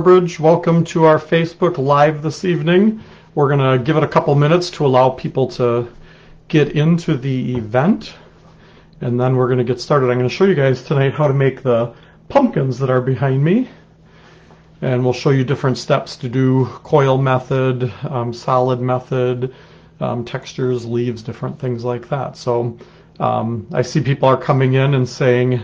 Bridge, welcome to our Facebook Live this evening. We're going to give it a couple minutes to allow people to get into the event, and then we're going to get started. I'm going to show you guys tonight how to make the pumpkins that are behind me, and we'll show you different steps to do coil method, um, solid method, um, textures, leaves, different things like that. So um, I see people are coming in and saying,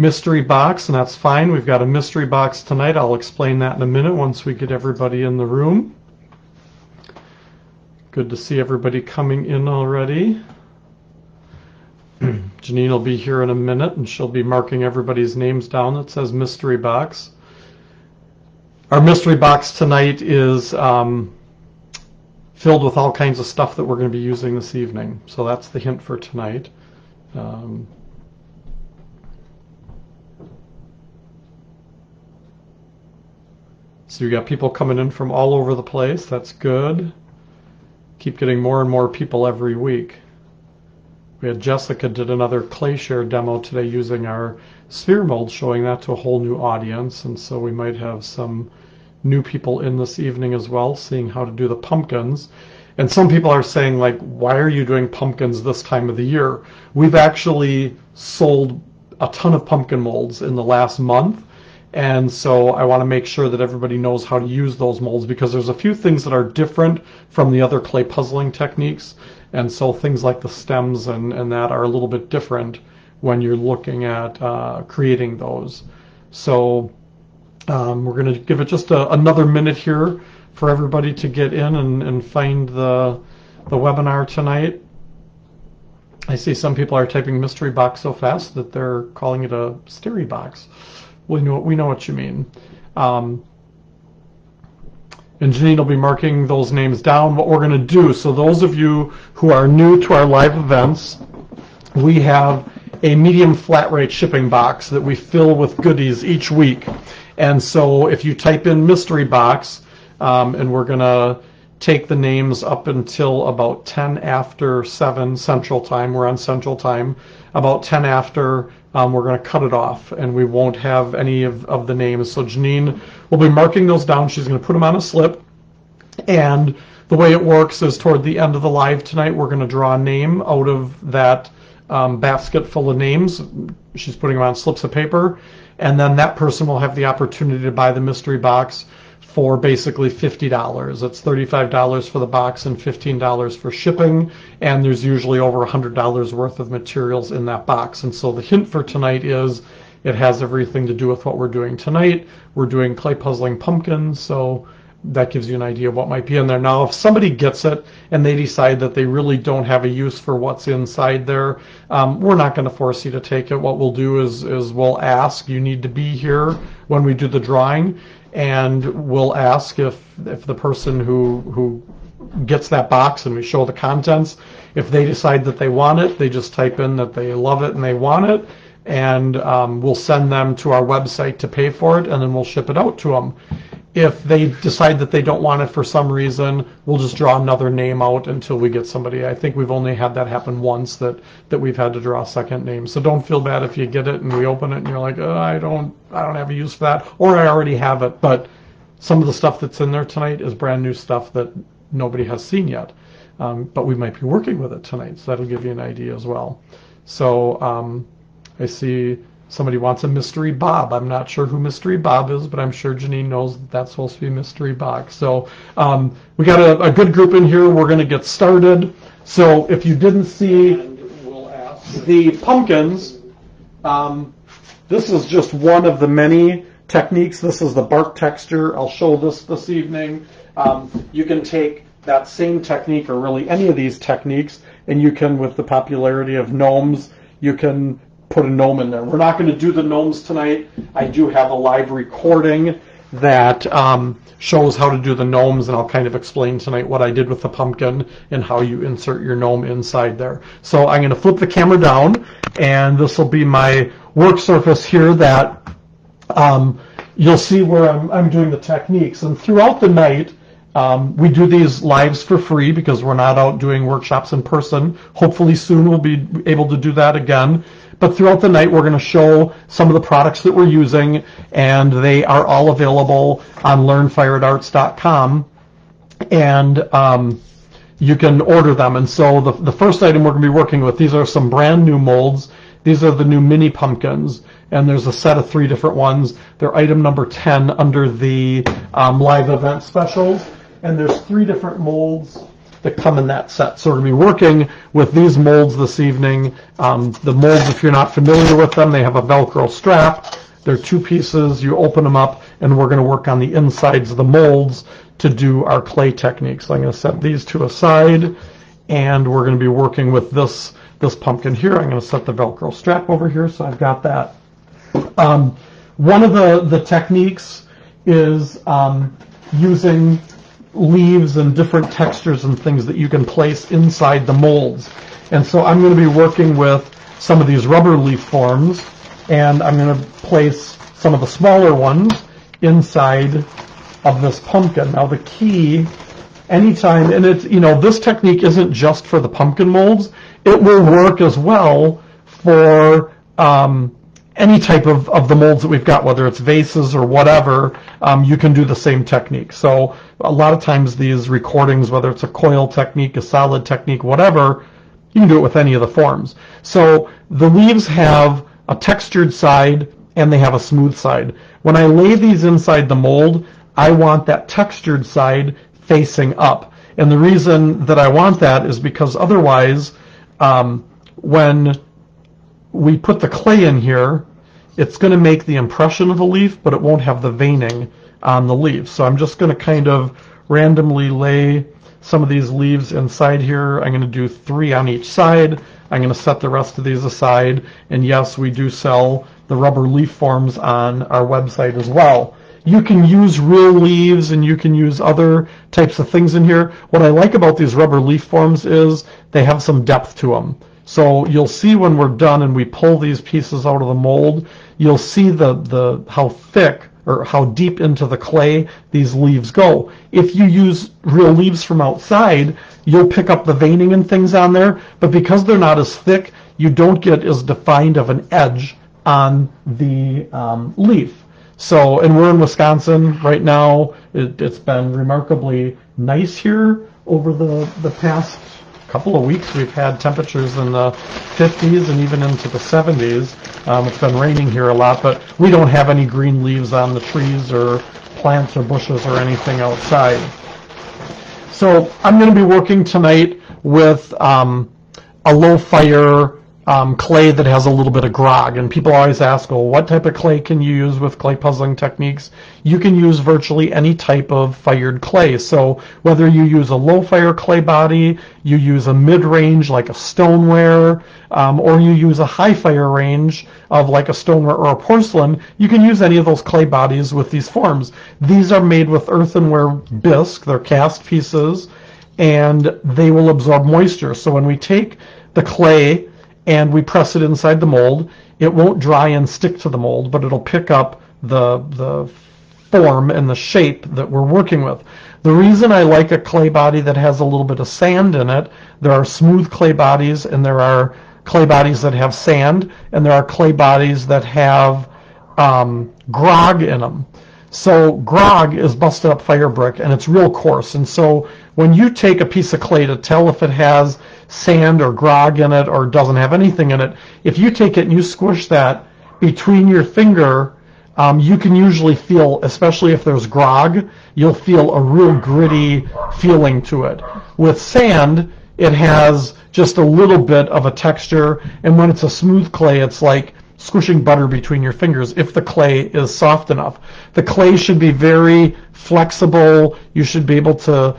mystery box, and that's fine. We've got a mystery box tonight. I'll explain that in a minute once we get everybody in the room. Good to see everybody coming in already. Janine will be here in a minute, and she'll be marking everybody's names down that says mystery box. Our mystery box tonight is um, filled with all kinds of stuff that we're going to be using this evening. So that's the hint for tonight. Um, So you got people coming in from all over the place. That's good. Keep getting more and more people every week. We had Jessica did another ClayShare demo today using our sphere mold, showing that to a whole new audience. And so we might have some new people in this evening as well, seeing how to do the pumpkins. And some people are saying, like, why are you doing pumpkins this time of the year? We've actually sold a ton of pumpkin molds in the last month and so I want to make sure that everybody knows how to use those molds because there's a few things that are different from the other clay puzzling techniques. And so things like the stems and, and that are a little bit different when you're looking at uh, creating those. So um, we're going to give it just a, another minute here for everybody to get in and, and find the, the webinar tonight. I see some people are typing mystery box so fast that they're calling it a stereo box we know we know what you mean. Um, and Janine will be marking those names down. What we're going to do, so those of you who are new to our live events, we have a medium flat rate shipping box that we fill with goodies each week. And so if you type in mystery box, um, and we're going to take the names up until about 10 after 7 Central Time. We're on Central Time. About 10 after um, we're going to cut it off and we won't have any of, of the names. So Janine will be marking those down. She's going to put them on a slip. And the way it works is toward the end of the live tonight, we're going to draw a name out of that um, basket full of names. She's putting them on slips of paper. And then that person will have the opportunity to buy the mystery box for basically $50. It's $35 for the box and $15 for shipping, and there's usually over $100 worth of materials in that box. And so the hint for tonight is it has everything to do with what we're doing tonight. We're doing clay puzzling pumpkins, so that gives you an idea of what might be in there. Now, if somebody gets it and they decide that they really don't have a use for what's inside there, um, we're not going to force you to take it. What we'll do is, is we'll ask, you need to be here when we do the drawing and we'll ask if if the person who who gets that box and we show the contents, if they decide that they want it, they just type in that they love it and they want it, and um, we'll send them to our website to pay for it, and then we'll ship it out to them if they decide that they don't want it for some reason, we'll just draw another name out until we get somebody. I think we've only had that happen once that that we've had to draw a second name. So don't feel bad if you get it and we open it and you're like, oh, I don't I don't have a use for that, or I already have it. But some of the stuff that's in there tonight is brand new stuff that nobody has seen yet. Um, but we might be working with it tonight, so that'll give you an idea as well. So um, I see Somebody wants a Mystery Bob. I'm not sure who Mystery Bob is, but I'm sure Janine knows that that's supposed to be Mystery Box. So um, we got a, a, good group in here. We're going to get started. So if you didn't see the pumpkins, um, this is just one of the many techniques. This is the bark texture. I'll show this this evening. Um, you can take that same technique or really any of these techniques and you can, with the popularity of gnomes, you can put a gnome in there. We're not going to do the gnomes tonight. I do have a live recording that um, shows how to do the gnomes, and I'll kind of explain tonight what I did with the pumpkin and how you insert your gnome inside there. So I'm going to flip the camera down, and this will be my work surface here that um, you'll see where I'm, I'm doing the techniques. And throughout the night, um, we do these lives for free because we're not out doing workshops in person. Hopefully soon we'll be able to do that again. But throughout the night, we're going to show some of the products that we're using, and they are all available on learnfiredarts.com. And um, you can order them. And so the, the first item we're going to be working with, these are some brand new molds. These are the new mini pumpkins, and there's a set of three different ones. They're item number 10 under the um, live event specials, and there's three different molds that come in that set. So we're going to be working with these molds this evening. Um, the molds, if you're not familiar with them, they have a Velcro strap. They're two pieces. You open them up, and we're going to work on the insides of the molds to do our clay technique. So I'm going to set these two aside, and we're going to be working with this this pumpkin here. I'm going to set the Velcro strap over here, so I've got that. Um, one of the, the techniques is um, using leaves and different textures and things that you can place inside the molds. And so I'm going to be working with some of these rubber leaf forms, and I'm going to place some of the smaller ones inside of this pumpkin. Now the key, anytime, and it's, you know, this technique isn't just for the pumpkin molds, it will work as well for um, any type of, of the molds that we've got, whether it's vases or whatever, um, you can do the same technique. So a lot of times these recordings, whether it's a coil technique, a solid technique, whatever, you can do it with any of the forms. So the leaves have a textured side and they have a smooth side. When I lay these inside the mold, I want that textured side facing up. And the reason that I want that is because otherwise, um, when we put the clay in here, it's going to make the impression of a leaf, but it won't have the veining on the leaf. So I'm just going to kind of randomly lay some of these leaves inside here. I'm going to do three on each side. I'm going to set the rest of these aside. And yes, we do sell the rubber leaf forms on our website as well. You can use real leaves and you can use other types of things in here. What I like about these rubber leaf forms is they have some depth to them. So you'll see when we're done and we pull these pieces out of the mold, you'll see the, the how thick or how deep into the clay these leaves go. If you use real leaves from outside, you'll pick up the veining and things on there, but because they're not as thick, you don't get as defined of an edge on the um, leaf. So, and we're in Wisconsin right now. It, has been remarkably nice here over the, the past couple of weeks. We've had temperatures in the 50s and even into the 70s. Um, it's been raining here a lot, but we don't have any green leaves on the trees or plants or bushes or anything outside. So I'm going to be working tonight with um, a low fire um, clay that has a little bit of grog. And people always ask, well, what type of clay can you use with clay puzzling techniques? You can use virtually any type of fired clay. So whether you use a low fire clay body, you use a mid-range like a stoneware, um, or you use a high fire range of like a stoneware or a porcelain, you can use any of those clay bodies with these forms. These are made with earthenware bisque, they're cast pieces, and they will absorb moisture. So when we take the clay and we press it inside the mold. It won't dry and stick to the mold, but it'll pick up the, the form and the shape that we're working with. The reason I like a clay body that has a little bit of sand in it, there are smooth clay bodies and there are clay bodies that have sand and there are clay bodies that have um, grog in them. So grog is busted up fire brick and it's real coarse. And so when you take a piece of clay to tell if it has sand or grog in it or doesn't have anything in it, if you take it and you squish that between your finger, um, you can usually feel, especially if there's grog, you'll feel a real gritty feeling to it. With sand, it has just a little bit of a texture, and when it's a smooth clay, it's like squishing butter between your fingers if the clay is soft enough. The clay should be very flexible. You should be able to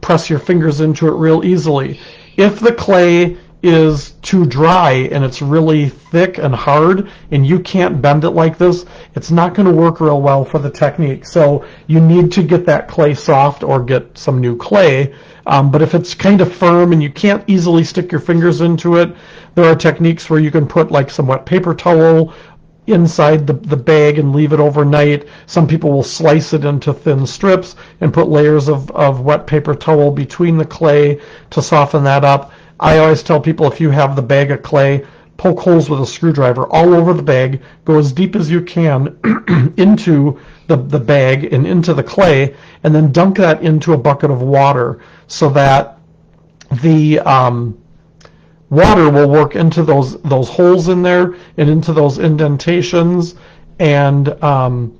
press your fingers into it real easily. If the clay is too dry and it's really thick and hard and you can't bend it like this, it's not going to work real well for the technique. So you need to get that clay soft or get some new clay. Um, but if it's kind of firm and you can't easily stick your fingers into it, there are techniques where you can put like some wet paper towel inside the, the bag and leave it overnight. Some people will slice it into thin strips and put layers of, of wet paper towel between the clay to soften that up. I always tell people if you have the bag of clay, poke holes with a screwdriver all over the bag, go as deep as you can into the, the bag and into the clay, and then dunk that into a bucket of water so that the um, water will work into those those holes in there and into those indentations, and um,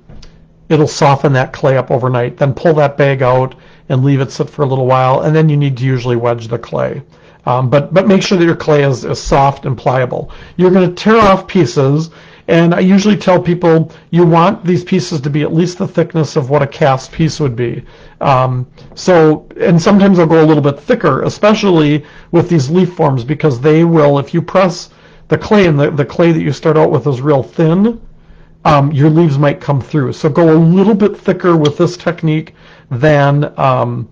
it'll soften that clay up overnight. Then pull that bag out and leave it sit for a little while, and then you need to usually wedge the clay. Um, but but make sure that your clay is, is soft and pliable. You're going to tear off pieces, and I usually tell people you want these pieces to be at least the thickness of what a cast piece would be. Um, so and sometimes I'll go a little bit thicker, especially with these leaf forms, because they will if you press the clay and the, the clay that you start out with is real thin, um, your leaves might come through. So go a little bit thicker with this technique than um,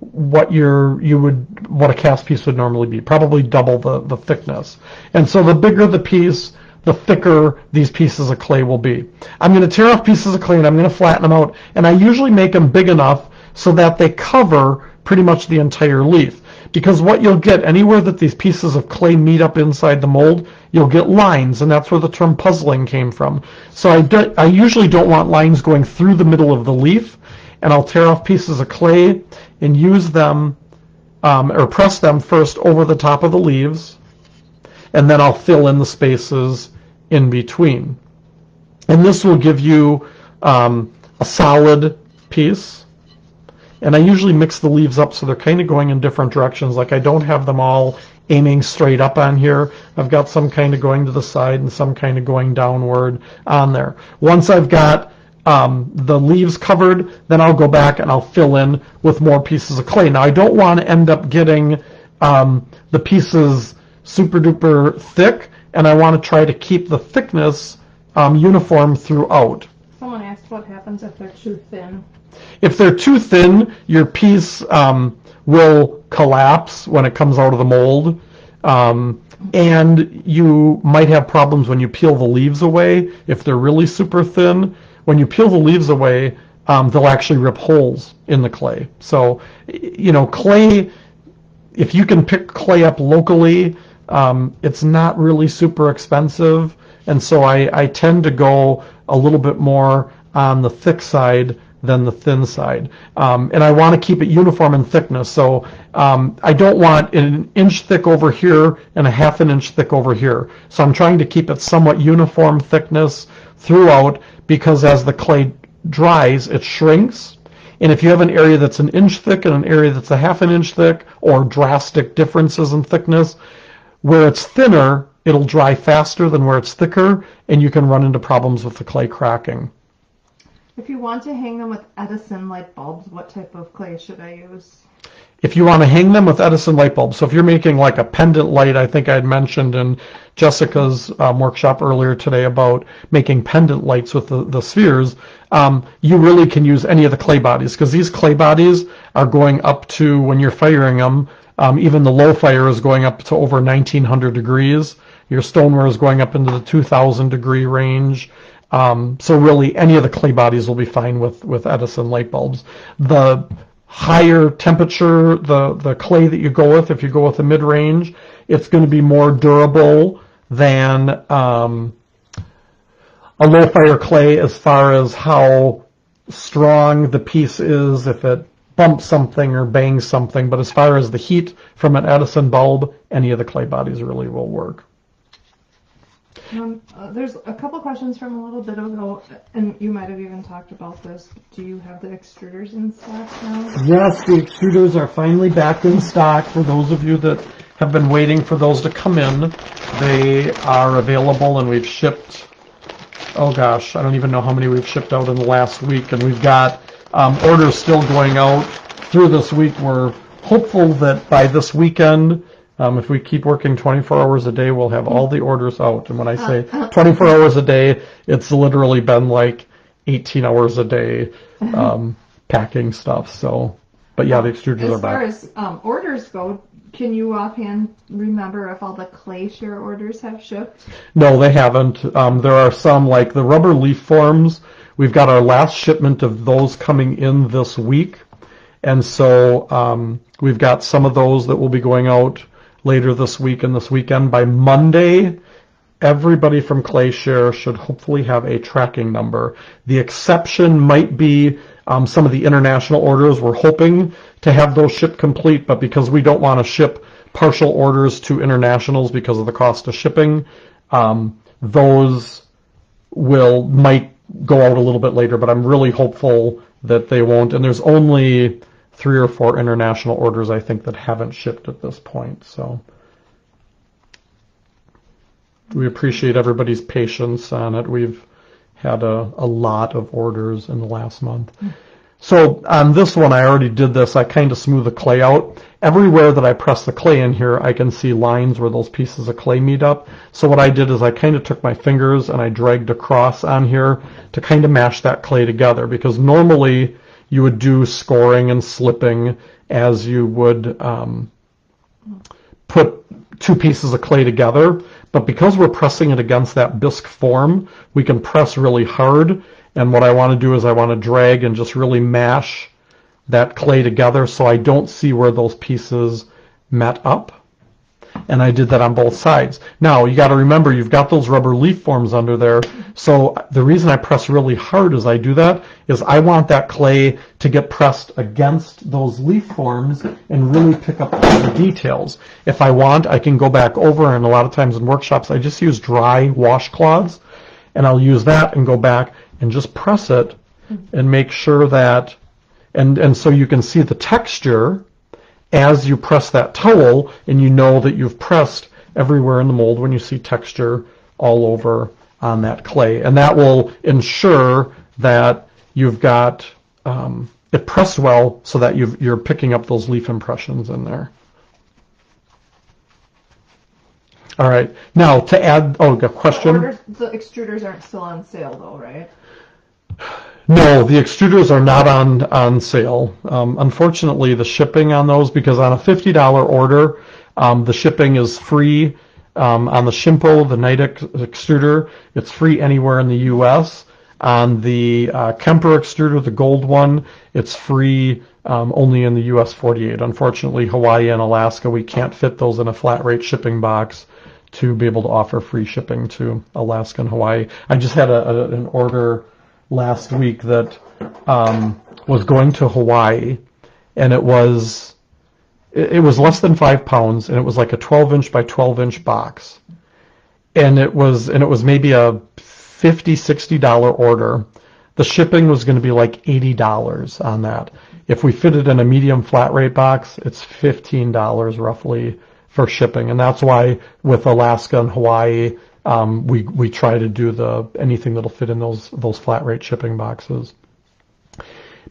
what your you would what a cast piece would normally be. Probably double the, the thickness. And so the bigger the piece, the thicker these pieces of clay will be. I'm going to tear off pieces of clay and I'm going to flatten them out. And I usually make them big enough so that they cover pretty much the entire leaf. Because what you'll get anywhere that these pieces of clay meet up inside the mold, you'll get lines, and that's where the term puzzling came from. So I, do, I usually don't want lines going through the middle of the leaf, and I'll tear off pieces of clay and use them um, or press them first over the top of the leaves, and then I'll fill in the spaces in between. And this will give you um, a solid piece. And I usually mix the leaves up so they're kind of going in different directions. Like I don't have them all aiming straight up on here. I've got some kind of going to the side and some kind of going downward on there. Once I've got um, the leaves covered, then I'll go back and I'll fill in with more pieces of clay. Now I don't want to end up getting um, the pieces super duper thick, and I want to try to keep the thickness um, uniform throughout. Someone asked what happens if they're too thin. If they're too thin, your piece um, will collapse when it comes out of the mold. Um, and you might have problems when you peel the leaves away if they're really super thin when you peel the leaves away, um, they'll actually rip holes in the clay. So, you know, clay, if you can pick clay up locally, um, it's not really super expensive. And so I, I tend to go a little bit more on the thick side than the thin side. Um, and I want to keep it uniform in thickness. So um, I don't want an inch thick over here and a half an inch thick over here. So I'm trying to keep it somewhat uniform thickness throughout because as the clay dries, it shrinks. And if you have an area that's an inch thick and an area that's a half an inch thick, or drastic differences in thickness, where it's thinner, it'll dry faster than where it's thicker, and you can run into problems with the clay cracking. If you want to hang them with Edison light bulbs, what type of clay should I use? if you want to hang them with Edison light bulbs, so if you're making like a pendant light, I think I had mentioned in Jessica's um, workshop earlier today about making pendant lights with the, the spheres, um, you really can use any of the clay bodies because these clay bodies are going up to, when you're firing them, um, even the low fire is going up to over 1900 degrees. Your stoneware is going up into the 2000 degree range. Um, so really, any of the clay bodies will be fine with, with Edison light bulbs. The higher temperature, the, the clay that you go with, if you go with a mid-range, it's going to be more durable than um, a low fire clay as far as how strong the piece is, if it bumps something or bang something. But as far as the heat from an Edison bulb, any of the clay bodies really will work. Um, uh, there's a couple questions from a little bit ago, and you might have even talked about this. Do you have the extruders in stock now? Yes, the extruders are finally back in stock for those of you that have been waiting for those to come in. They are available and we've shipped, oh gosh, I don't even know how many we've shipped out in the last week, and we've got um, orders still going out through this week. We're hopeful that by this weekend, um, if we keep working 24 hours a day, we'll have all the orders out. And when I say 24 hours a day, it's literally been like 18 hours a day um, packing stuff. So, but yeah, the extruders As are far back. as um, orders go, can you offhand remember if all the ClayShare orders have shipped? No, they haven't. Um, there are some like the rubber leaf forms. We've got our last shipment of those coming in this week. And so um, we've got some of those that will be going out later this week and this weekend. By Monday, everybody from ClayShare should hopefully have a tracking number. The exception might be um, some of the international orders. We're hoping to have those shipped complete, but because we don't want to ship partial orders to internationals because of the cost of shipping, um, those will might go out a little bit later. But I'm really hopeful that they won't. And there's only three or four international orders I think that haven't shipped at this point. So we appreciate everybody's patience on it. We've had a, a lot of orders in the last month. Hmm. So on this one, I already did this. I kind of smooth the clay out. Everywhere that I press the clay in here, I can see lines where those pieces of clay meet up. So what I did is I kind of took my fingers and I dragged across on here to kind of mash that clay together because normally you would do scoring and slipping as you would um, put two pieces of clay together. But because we're pressing it against that bisque form, we can press really hard. And what I want to do is I want to drag and just really mash that clay together so I don't see where those pieces met up and I did that on both sides. Now, you got to remember, you've got those rubber leaf forms under there, so the reason I press really hard as I do that is I want that clay to get pressed against those leaf forms and really pick up all the details. If I want, I can go back over, and a lot of times in workshops, I just use dry washcloths, and I'll use that and go back and just press it and make sure that, and, and so you can see the texture as you press that towel and you know that you've pressed everywhere in the mold when you see texture all over on that clay. And that will ensure that you've got um, it pressed well so that you are picking up those leaf impressions in there. All right. Now to add, oh, a question. Orders, the extruders aren't still on sale though, right? No, the extruders are not on on sale. Um, unfortunately, the shipping on those, because on a fifty dollar order, um, the shipping is free. Um, on the Shimpo, the Nidec extruder, it's free anywhere in the U.S. On the uh, Kemper extruder, the gold one, it's free um, only in the U.S. 48. Unfortunately, Hawaii and Alaska, we can't fit those in a flat rate shipping box to be able to offer free shipping to Alaska and Hawaii. I just had a, a, an order last week that um, was going to Hawaii, and it was it, it was less than five pounds, and it was like a 12 inch by 12 inch box, and it was and it was maybe a 50 60 dollar order. The shipping was going to be like eighty dollars on that. If we fit it in a medium flat rate box, it's fifteen dollars roughly for shipping, and that's why with Alaska and Hawaii um, we we try to do the anything that'll fit in those those flat rate shipping boxes.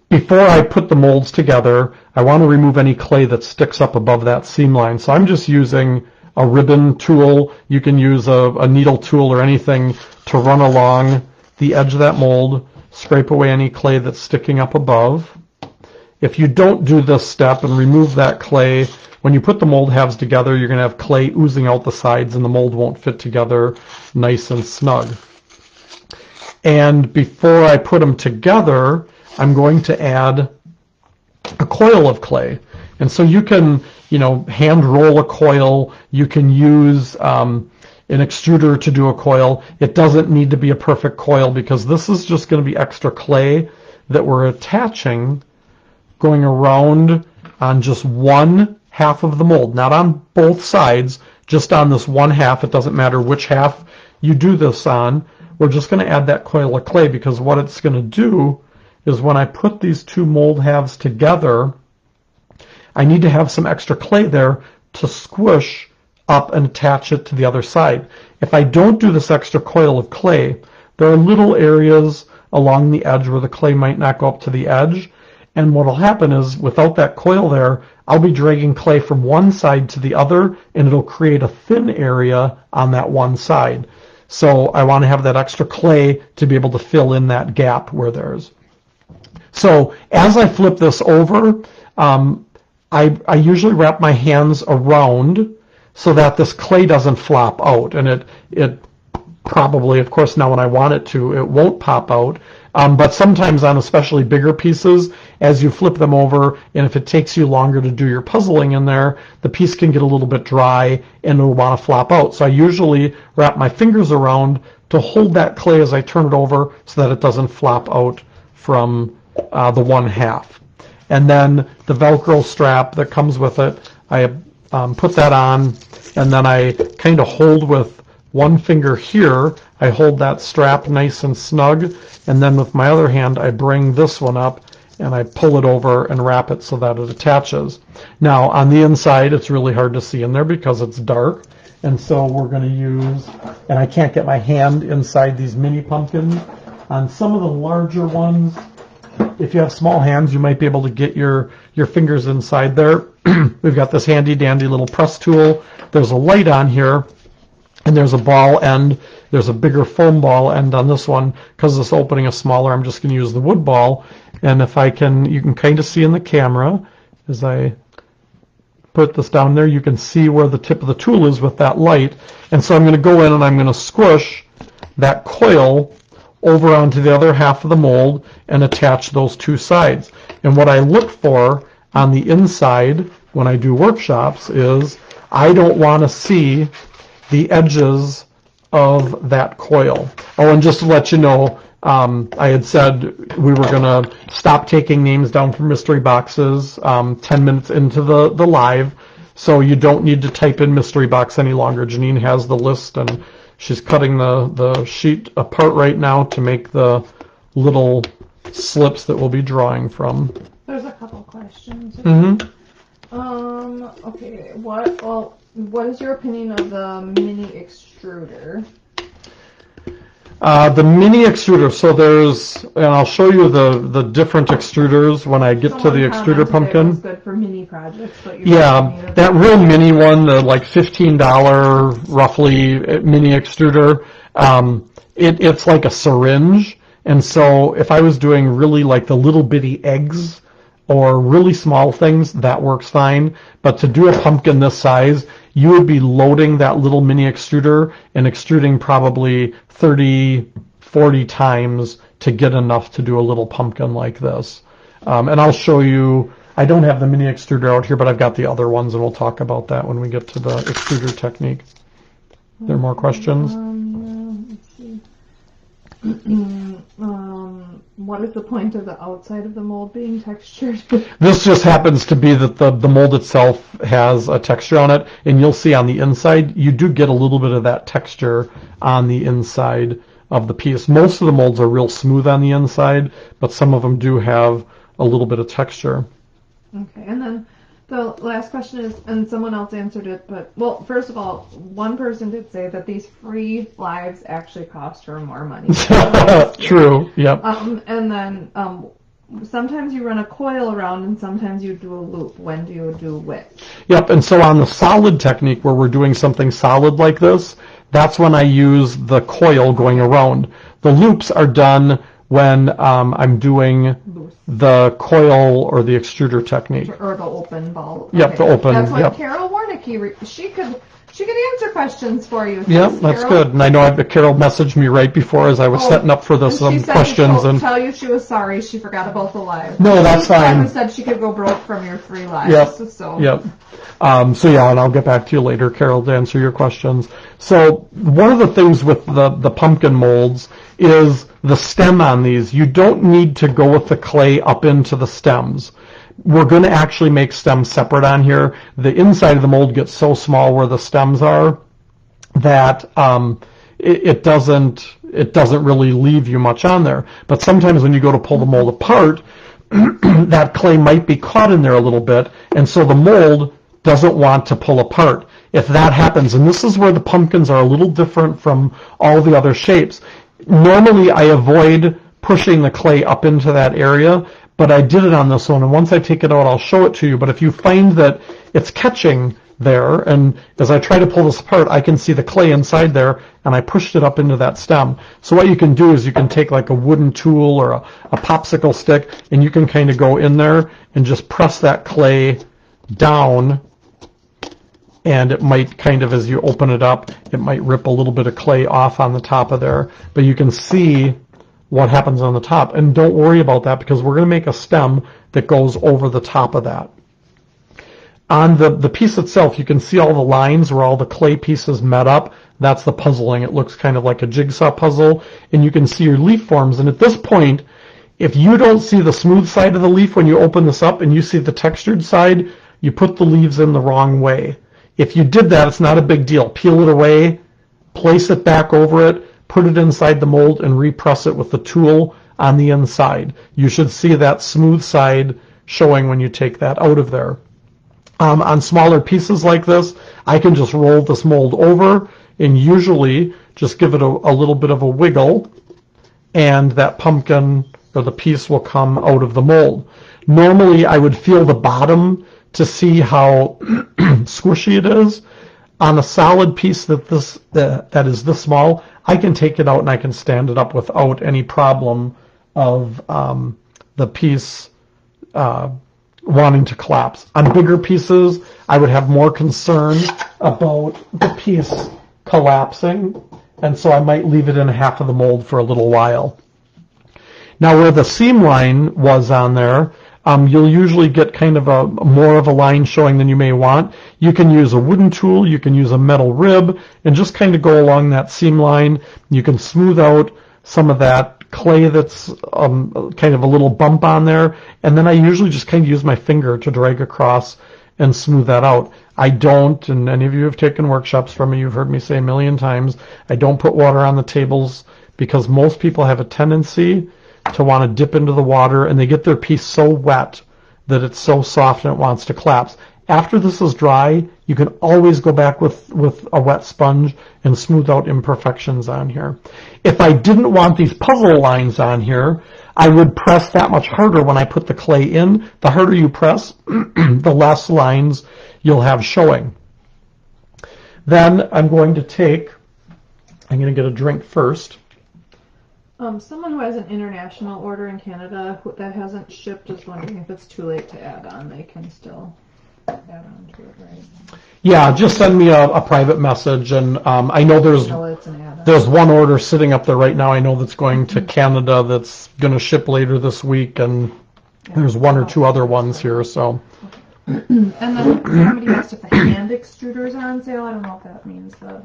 Before I put the molds together, I want to remove any clay that sticks up above that seam line. So I'm just using a ribbon tool. You can use a, a needle tool or anything to run along the edge of that mold, scrape away any clay that's sticking up above. If you don't do this step and remove that clay, when you put the mold halves together, you're going to have clay oozing out the sides and the mold won't fit together nice and snug. And before I put them together, I'm going to add a coil of clay. And so you can, you know, hand roll a coil. You can use um, an extruder to do a coil. It doesn't need to be a perfect coil because this is just going to be extra clay that we're attaching going around on just one half of the mold, not on both sides, just on this one half. It doesn't matter which half you do this on. We're just going to add that coil of clay because what it's going to do is when I put these two mold halves together, I need to have some extra clay there to squish up and attach it to the other side. If I don't do this extra coil of clay, there are little areas along the edge where the clay might not go up to the edge. And what will happen is without that coil there, I'll be dragging clay from one side to the other and it'll create a thin area on that one side. So I want to have that extra clay to be able to fill in that gap where there's. So as I flip this over, um, I, I usually wrap my hands around so that this clay doesn't flop out and it, it probably, of course, now when I want it to, it won't pop out. Um, but sometimes on especially bigger pieces, as you flip them over, and if it takes you longer to do your puzzling in there, the piece can get a little bit dry and it'll want to flop out. So I usually wrap my fingers around to hold that clay as I turn it over so that it doesn't flop out from uh, the one half. And then the Velcro strap that comes with it, I um, put that on, and then I kind of hold with one finger here, I hold that strap nice and snug, and then with my other hand, I bring this one up and I pull it over and wrap it so that it attaches. Now, on the inside, it's really hard to see in there because it's dark, and so we're going to use, and I can't get my hand inside these mini pumpkins. On some of the larger ones, if you have small hands, you might be able to get your, your fingers inside there. We've got this handy dandy little press tool. There's a light on here, and there's a ball end. There's a bigger foam ball end on this one. Because this opening is smaller, I'm just going to use the wood ball. And if I can, you can kind of see in the camera as I put this down there, you can see where the tip of the tool is with that light. And so I'm going to go in and I'm going to squish that coil over onto the other half of the mold and attach those two sides. And what I look for on the inside when I do workshops is I don't want to see the edges of that coil. Oh, and just to let you know, um, I had said we were going to stop taking names down from mystery boxes um, 10 minutes into the, the live, so you don't need to type in mystery box any longer. Janine has the list, and she's cutting the, the sheet apart right now to make the little slips that we'll be drawing from. There's a couple questions. Mm-hmm. Um. Okay. What? Well, what is your opinion of the mini extruder? Uh, the mini extruder, so there's, and I'll show you the, the different extruders when I get to the extruder commented It was pumpkin. good for mini projects, but Yeah, that real mini one, the like fifteen dollar roughly uh, mini extruder, um, it, it's like a syringe. And so if I was doing really like the little bitty eggs or really small things, that works fine. But to do a pumpkin this size, you would be loading that little mini extruder and extruding probably 30, 40 times to get enough to do a little pumpkin like this. Um, and I'll show you, I don't have the mini extruder out here, but I've got the other ones and we'll talk about that when we get to the extruder technique. There are more questions? Um, yeah, let's see. um, what is the point of the outside of the mold being textured? This just happens to be that the, the mold itself has a texture on it, and you'll see on the inside, you do get a little bit of that texture on the inside of the piece. Most of the molds are real smooth on the inside, but some of them do have a little bit of texture. okay, and then the last question is, and someone else answered it, but well, first of all, one person did say that these free lives actually cost her more money. True, yep. Um, and then um, sometimes you run a coil around, and sometimes you do a loop. When do you do which? Yep, and so on the solid technique where we're doing something solid like this, that's when I use the coil going around. The loops are done when um, I'm doing Loose. the coil or the extruder technique. Or the open ball. Yep, the open, That's what yep. Carol Warnicki, she could, she could answer questions for you. Yep, Thanks, that's Carol. good. And I know I, Carol messaged me right before as I was Oh, setting up for this And um, she said questions and tell you she was sorry she forgot about the live. No, that's she fine. said she could go broke from your free lives. Yep. So Yep. Um, so yeah, and I'll get back to you later, Carol, to answer your questions. So one of the things with the, the pumpkin molds is the stem on these. You don't need to go with the clay up into the stems. We're going to actually make stems separate on here. The inside of the mold gets so small where the stems are that um, it, it doesn't it doesn't really leave you much on there. But sometimes when you go to pull the mold apart, that clay might be caught in there a little bit, and so the mold doesn't want to pull apart. If that happens, and this is where the pumpkins are a little different from all the other shapes. Normally, I avoid pushing the clay up into that area, but I did it on this one, and once I take it out, I'll show it to you. But if you find that it's catching there, and as I try to pull this apart, I can see the clay inside there, and I pushed it up into that stem. So what you can do is you can take like a wooden tool or a, a popsicle stick, and you can kind of go in there and just press that clay down, and it might kind of, as you open it up, it might rip a little bit of clay off on the top of there. But you can see what happens on the top. And don't worry about that because we're going to make a stem that goes over the top of that. On the, the piece itself, you can see all the lines where all the clay pieces met up. That's the puzzling. It looks kind of like a jigsaw puzzle. And you can see your leaf forms. And at this point, if you don't see the smooth side of the leaf when you open this up and you see the textured side, you put the leaves in the wrong way. If you did that, it's not a big deal. Peel it away, place it back over it, put it inside the mold, and repress it with the tool on the inside. You should see that smooth side showing when you take that out of there. Um, on smaller pieces like this, I can just roll this mold over and usually just give it a, a little bit of a wiggle and that pumpkin or the piece will come out of the mold. Normally I would feel the bottom to see how squishy it is. On a solid piece that this uh, that is this small, I can take it out and I can stand it up without any problem of um, the piece uh, wanting to collapse. On bigger pieces, I would have more concern about the piece collapsing, and so I might leave it in half of the mold for a little while. Now where the seam line was on there, um, you'll usually get kind of a more of a line showing than you may want. You can use a wooden tool, you can use a metal rib, and just kind of go along that seam line. You can smooth out some of that clay that's um, kind of a little bump on there, and then I usually just kind of use my finger to drag across and smooth that out. I don't, and any of you have taken workshops from me, you've heard me say a million times, I don't put water on the tables because most people have a tendency to want to dip into the water and they get their piece so wet that it's so soft and it wants to collapse. After this is dry, you can always go back with, with a wet sponge and smooth out imperfections on here. If I didn't want these puzzle lines on here, I would press that much harder when I put the clay in. The harder you press, the less lines you'll have showing. Then I'm going to take, I'm going to get a drink first. Um, someone who has an international order in Canada that hasn't shipped is wondering if it's too late to add on. They can still add on to it, right? Yeah, just send me a, a private message, and um, I know there's No, it's an there's one order sitting up there right now. I know that's going to Canada. That's going to ship later this week, and there's one or two other ones here. So And then somebody asked if the hand extruders are on sale. I don't know if that means the.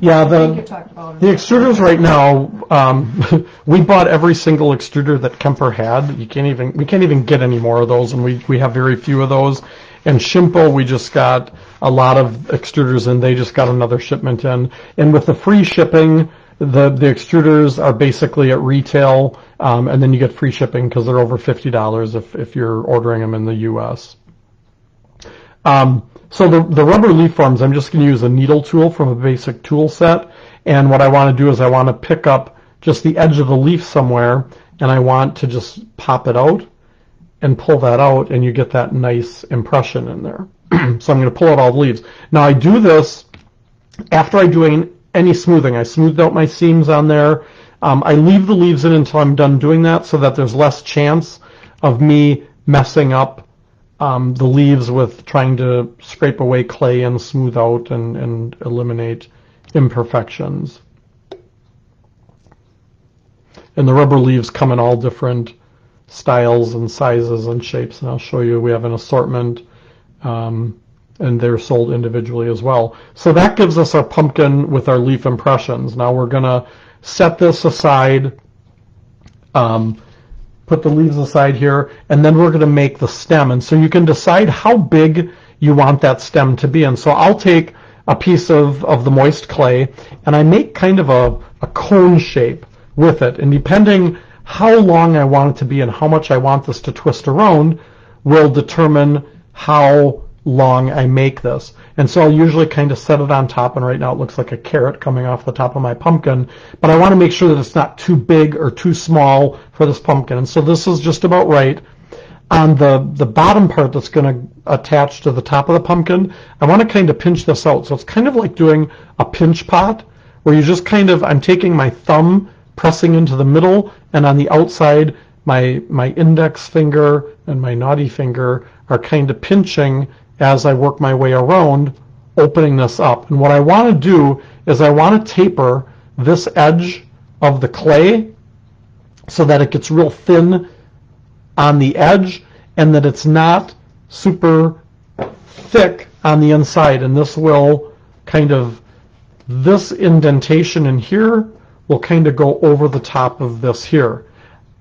Yeah, the you talked about the extruders right now. Um, we bought every single extruder that Kemper had. You can't even we can't even get any more of those, and we we have very few of those. And Shimpo, we just got a lot of extruders, and they just got another shipment in. And with the free shipping, the the extruders are basically at retail, um, and then you get free shipping because they're over fifty dollars if if you're ordering them in the U.S. Um, so the, the rubber leaf forms, I'm just going to use a needle tool from a basic tool set. And what I want to do is I want to pick up just the edge of the leaf somewhere and I want to just pop it out and pull that out and you get that nice impression in there. so I'm going to pull out all the leaves. Now I do this after I do any smoothing. I smoothed out my seams on there. Um, I leave the leaves in until I'm done doing that so that there's less chance of me messing up um, the leaves with trying to scrape away clay and smooth out and, and eliminate imperfections. And the rubber leaves come in all different styles and sizes and shapes, and I'll show you. We have an assortment, um, and they're sold individually as well. So that gives us our pumpkin with our leaf impressions. Now we're going to set this aside. Um, put the leaves aside here, and then we're going to make the stem. And so you can decide how big you want that stem to be. And so I'll take a piece of, of the moist clay, and I make kind of a, a cone shape with it. And depending how long I want it to be and how much I want this to twist around will determine how long I make this. And so I'll usually kind of set it on top, and right now it looks like a carrot coming off the top of my pumpkin, but I want to make sure that it's not too big or too small for this pumpkin. And so this is just about right. On the, the bottom part that's going to attach to the top of the pumpkin, I want to kind of pinch this out. So it's kind of like doing a pinch pot, where you just kind of, I'm taking my thumb, pressing into the middle, and on the outside, my, my index finger and my naughty finger are kind of pinching as I work my way around opening this up. And what I want to do is I want to taper this edge of the clay so that it gets real thin on the edge and that it's not super thick on the inside. And this will kind of, this indentation in here will kind of go over the top of this here.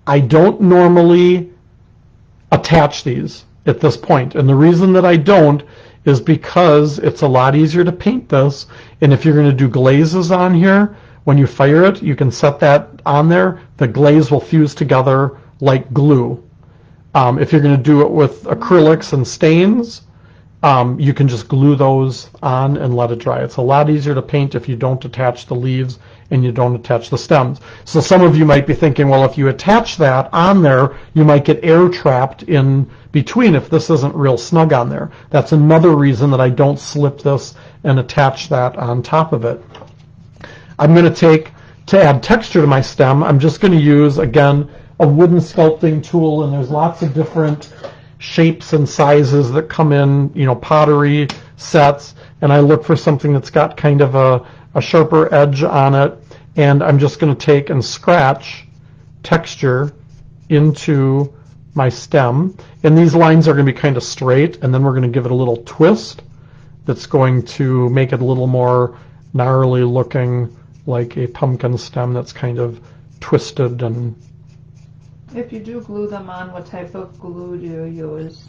I don't normally attach these at this point. And the reason that I don't is because it's a lot easier to paint this. And if you're going to do glazes on here, when you fire it, you can set that on there. The glaze will fuse together like glue. Um, if you're going to do it with acrylics and stains, um, you can just glue those on and let it dry. It's a lot easier to paint if you don't attach the leaves and you don't attach the stems. So some of you might be thinking, well, if you attach that on there, you might get air trapped in between if this isn't real snug on there. That's another reason that I don't slip this and attach that on top of it. I'm going to take, to add texture to my stem, I'm just going to use, again, a wooden sculpting tool, and there's lots of different shapes and sizes that come in, you know, pottery sets, and I look for something that's got kind of a, a sharper edge on it, and I'm just going to take and scratch texture into my stem. And these lines are going to be kind of straight, and then we're going to give it a little twist that's going to make it a little more gnarly looking like a pumpkin stem that's kind of twisted and If you do glue them on, what type of glue do you use?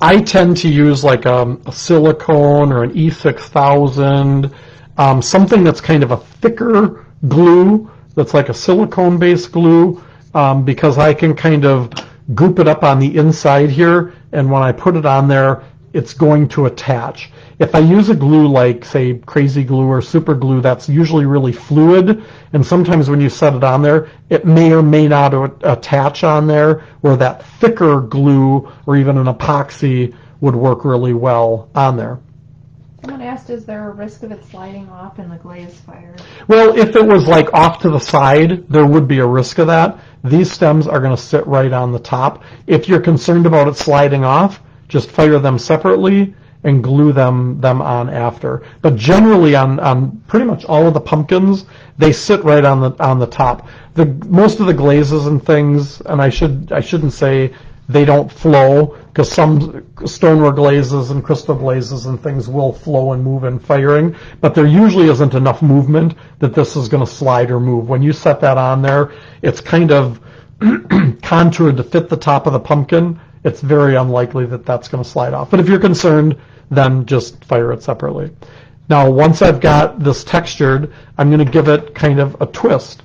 I tend to use like a, a silicone or an E6000, um, something that's kind of a thicker glue that's like a silicone based glue um, because I can kind of goop it up on the inside here and when I put it on there it's going to attach. If I use a glue like say crazy glue or super glue that's usually really fluid and sometimes when you set it on there it may or may not attach on there where that thicker glue or even an epoxy would work really well on there. Someone asked, is there a risk of it sliding off in the glaze fire? Well, if it was like off to the side, there would be a risk of that. These stems are going to sit right on the top. If you're concerned about it sliding off, just fire them separately and glue them them on after. But generally, on, on pretty much all of the pumpkins, they sit right on the on the top. The most of the glazes and things, and I should I shouldn't say they don't flow because some stoneware glazes and crystal glazes and things will flow and move in firing, but there usually isn't enough movement that this is going to slide or move. When you set that on there, it's kind of contoured to fit the top of the pumpkin. It's very unlikely that that's going to slide off. But if you're concerned, then just fire it separately. Now, once I've got this textured, I'm going to give it kind of a twist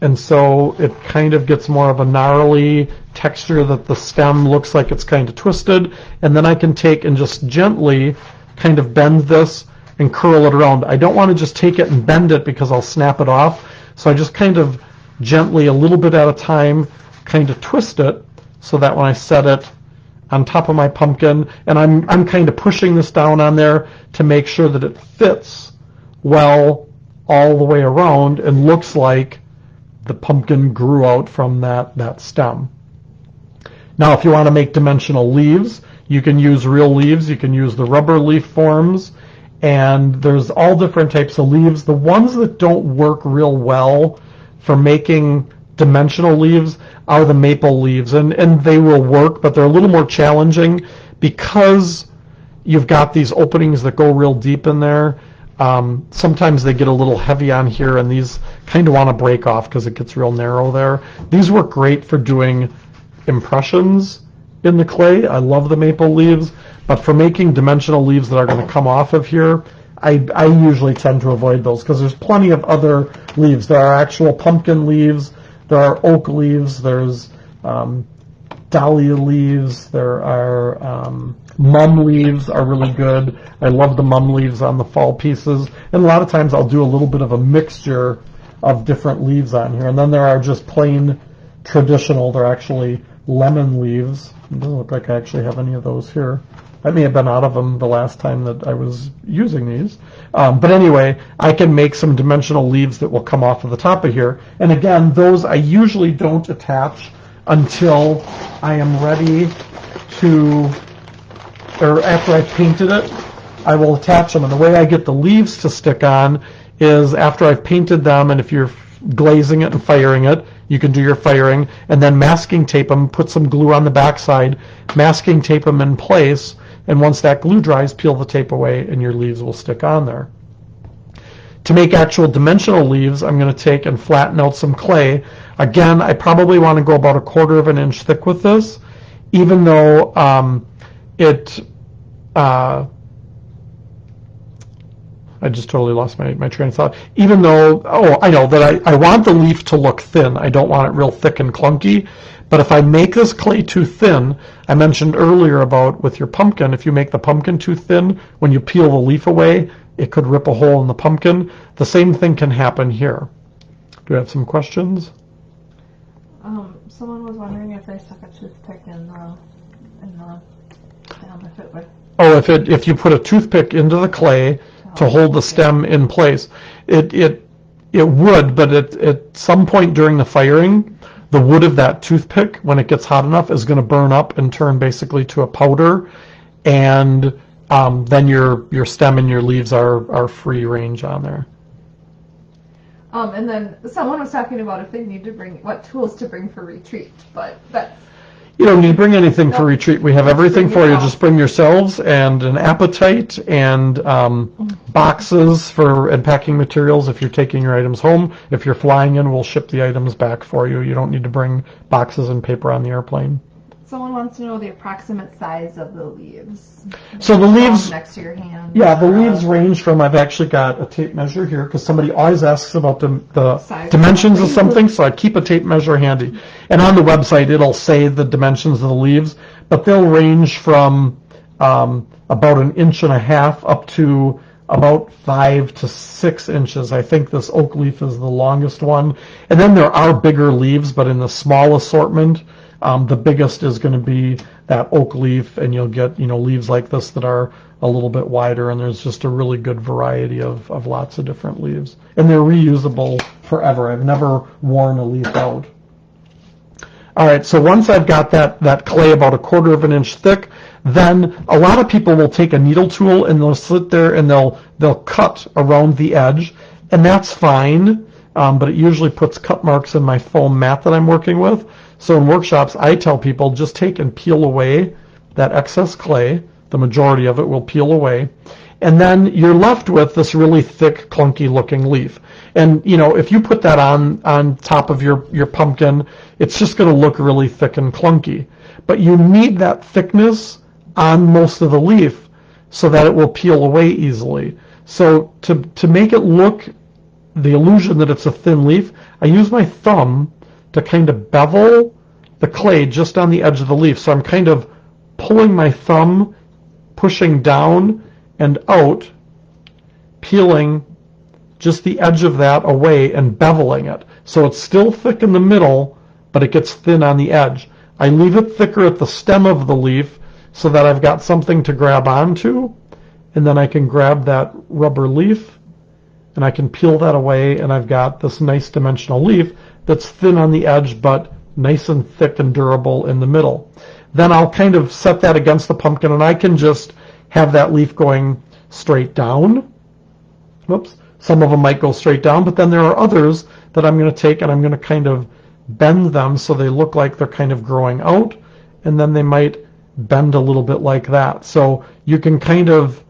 and so it kind of gets more of a gnarly texture that the stem looks like it's kind of twisted, and then I can take and just gently kind of bend this and curl it around. I don't want to just take it and bend it because I'll snap it off, so I just kind of gently, a little bit at a time, kind of twist it so that when I set it on top of my pumpkin, and I'm, I'm kind of pushing this down on there to make sure that it fits well all the way around and looks like the pumpkin grew out from that, that stem. Now, if you want to make dimensional leaves, you can use real leaves. You can use the rubber leaf forms. And there's all different types of leaves. The ones that don't work real well for making dimensional leaves are the maple leaves. And, and they will work, but they're a little more challenging because you've got these openings that go real deep in there. Um, sometimes they get a little heavy on here, and these kind of want to break off because it gets real narrow there. These work great for doing impressions in the clay. I love the maple leaves, but for making dimensional leaves that are going to come off of here, I, I usually tend to avoid those because there's plenty of other leaves. There are actual pumpkin leaves, there are oak leaves, there's um, dahlia leaves, there are um, Mum leaves are really good. I love the mum leaves on the fall pieces. And a lot of times I'll do a little bit of a mixture of different leaves on here. And then there are just plain traditional, they're actually lemon leaves. It doesn't look like I actually have any of those here. I may have been out of them the last time that I was using these. Um, but anyway, I can make some dimensional leaves that will come off of the top of here. And again, those I usually don't attach until I am ready to or after I've painted it, I will attach them. And the way I get the leaves to stick on is after I've painted them, and if you're glazing it and firing it, You can do your firing and then masking tape them, put some glue on the backside, masking tape them in place, and once that glue dries, peel the tape away and your leaves will stick on there. To make actual dimensional leaves, I'm going to take and flatten out some clay. Again, I probably want to go about a quarter of an inch thick with this, even though um, it, uh, I just totally lost my, my train of thought. Even though, oh, I know that I, I want the leaf to look thin. I don't want it real thick and clunky. But if I make this clay too thin, I mentioned earlier about with your pumpkin, if you make the pumpkin too thin, when you peel the leaf away, it could rip a hole in the pumpkin. The same thing can happen here. Do you have some questions? Um, someone was wondering if they stuck a toothpick in the, in the stem, if it would. Oh, if it if you put a toothpick into the clay to hold the stem in place, it it it would, but at at some point during the firing, the wood of that toothpick, when it gets hot enough, is going to burn up and turn basically to a powder, and um, then your your stem and your leaves are are free range on there. Um, and then someone was talking about if they need to bring what tools to bring for retreat, but that's You don't need to bring anything for retreat. We have everything for you. Just bring yourselves and an appetite and um, boxes for and packing materials if you're taking your items home. If you're flying in, we'll ship the items back for you. You don't need to bring boxes and paper on the airplane. Someone wants to know the approximate size of the leaves. So the leaves- next to your hand. Yeah, the leaves range from, I've actually got a tape measure here because somebody always asks about the, the Size of dimensions of something. something, so I keep a tape measure handy. And on the website, it'll say the dimensions of the leaves, but they'll range from um, about an inch and a half up to about five to six inches. I think this oak leaf is the longest one. And then there are bigger leaves, but in the small assortment, um, the biggest is going to be that oak leaf, and you'll get you know leaves like this that are a little bit wider, and there's just a really good variety of, of lots of different leaves, and they're reusable forever. I've never worn a leaf out. All right, so once I've got that, that clay about a quarter of an inch thick, then a lot of people will take a needle tool and they'll sit there and they'll they'll cut around the edge, and that's fine. Um, but it usually puts cut marks in my foam mat that I'm working with. So in workshops, I tell people just take and peel away that excess clay. The majority of it will peel away, and then you're left with this really thick, clunky looking leaf. And you know, if you put that on on top of your your pumpkin, it's just going to look really thick and clunky. But you need that thickness on most of the leaf so that it will peel away easily. So to to make it look the illusion that it's a thin leaf, I use my thumb to kind of bevel the clay just on the edge of the leaf. So I'm kind of pulling my thumb, pushing down and out, peeling just the edge of that away and beveling it. So it's still thick in the middle, but it gets thin on the edge. I leave it thicker at the stem of the leaf so that I've got something to grab onto, and then I can grab that rubber leaf and I can peel that away and I've got this nice dimensional leaf that's thin on the edge but nice and thick and durable in the middle. Then I'll kind of set that against the pumpkin and I can just have that leaf going straight down. Whoops. Some of them might go straight down, but then there are others that I'm going to take and I'm going to kind of bend them so they look like they're kind of growing out and then they might bend a little bit like that. So you can kind of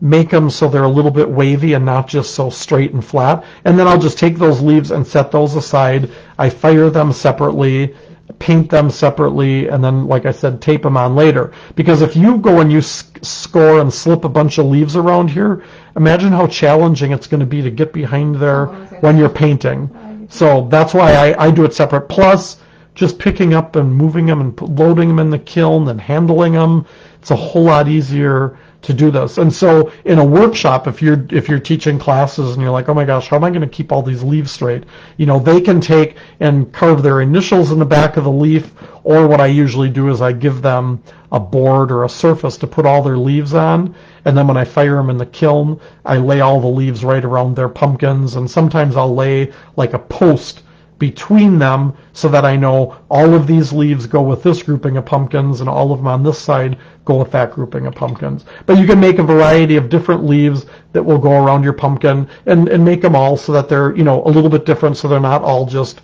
make them so they're a little bit wavy and not just so straight and flat. And then I'll just take those leaves and set those aside. I fire them separately, paint them separately, and then, like I said, tape them on later. Because if you go and you score and slip a bunch of leaves around here, imagine how challenging it's going to be to get behind there oh, when you're painting. So that's why I, I do it separate. Plus, just picking up and moving them and loading them in the kiln and handling them, it's a whole lot easier to do this. And so in a workshop, if you're if you're teaching classes and you're like, oh my gosh, how am I going to keep all these leaves straight? You know, they can take and carve their initials in the back of the leaf, or what I usually do is I give them a board or a surface to put all their leaves on, and then when I fire them in the kiln, I lay all the leaves right around their pumpkins, and sometimes I'll lay like a post between them so that I know all of these leaves go with this grouping of pumpkins and all of them on this side go with that grouping of pumpkins. But you can make a variety of different leaves that will go around your pumpkin and, and make them all so that they're, you know, a little bit different so they're not all just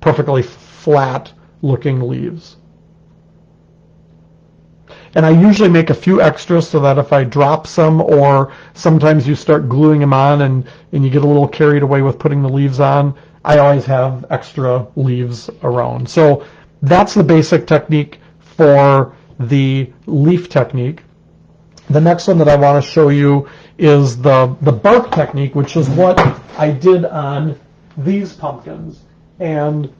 perfectly flat looking leaves. And I usually make a few extras so that if I drop some or sometimes you start gluing them on and, and you get a little carried away with putting the leaves on, I always have extra leaves around. So that's the basic technique for the leaf technique. The next one that I want to show you is the, the bark technique, which is what I did on these pumpkins. And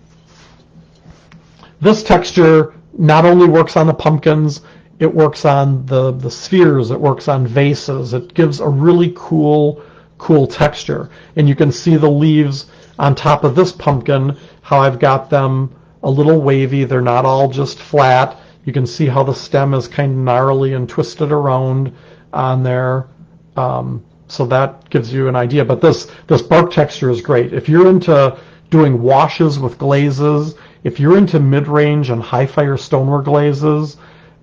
this texture not only works on the pumpkins, it works on the, the spheres, it works on vases. It gives a really cool, cool texture. And you can see the leaves on top of this pumpkin, how I've got them a little wavy. They're not all just flat. You can see how the stem is kind of gnarly and twisted around on there. Um, so that gives you an idea. But this, this bark texture is great. If you're into doing washes with glazes, if you're into mid-range and high-fire stoneware glazes,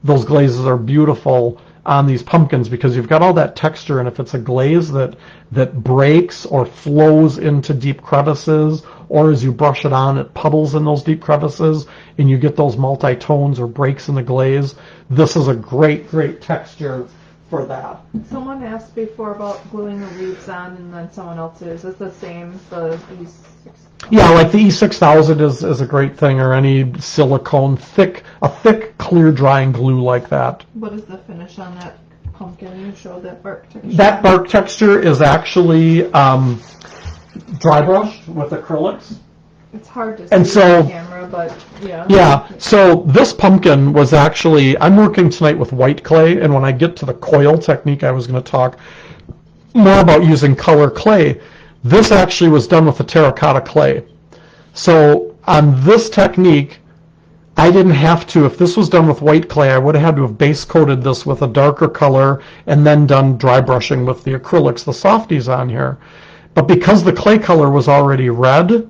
those glazes are beautiful on these pumpkins because you've got all that texture and if it's a glaze that that breaks or flows into deep crevices or as you brush it on it puddles in those deep crevices and you get those multi-tones or breaks in the glaze this is a great great texture for that Someone asked before about gluing the leaves on, and then someone else is. Is the same the these six? Yeah, like the E6000 is, is a great thing, or any silicone, thick, a thick, clear drying glue like that. What is the finish on that pumpkin? You showed that bark texture. That bark texture is actually um, dry brushed with acrylics. It's hard to And see so- on camera, but yeah. Yeah, so this pumpkin was actually, I'm working tonight with white clay, and when I get to the coil technique, I was going to talk more about using color clay. This actually was done with a terracotta clay. So on this technique, I didn't have to, if this was done with white clay, I would have had to have base coated this with a darker color and then done dry brushing with the acrylics, the Softees on here. But because the clay color was already red,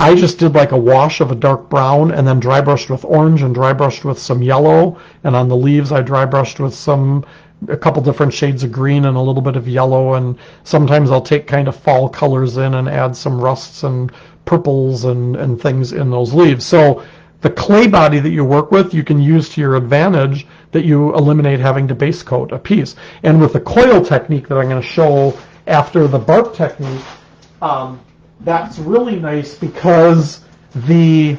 I just did like a wash of a dark brown and then dry brushed with orange and dry brushed with some yellow. And on the leaves, I dry brushed with some, a couple different shades of green and a little bit of yellow. And sometimes I'll take kind of fall colors in and add some rusts and purples and, and things in those leaves. So the clay body that you work with, you can use to your advantage that you eliminate having to base coat a piece. And with the coil technique that I'm going to show after the bark technique, um, that's really nice because the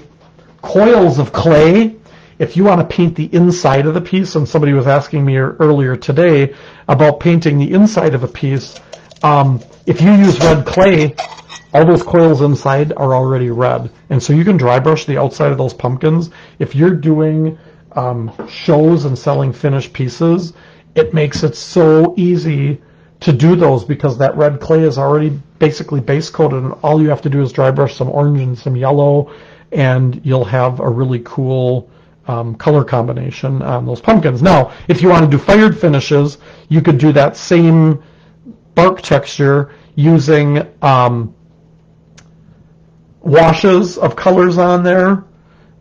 coils of clay, if you want to paint the inside of the piece, and somebody was asking me earlier today about painting the inside of a piece, um, if you use red clay, all those coils inside are already red. And so you can dry brush the outside of those pumpkins. If you're doing um, shows and selling finished pieces, it makes it so easy to do those because that red clay is already basically base coated and all you have to do is dry brush some orange and some yellow and you'll have a really cool um, color combination on those pumpkins. Now, if you want to do fired finishes, you could do that same bark texture using um, washes of colors on there.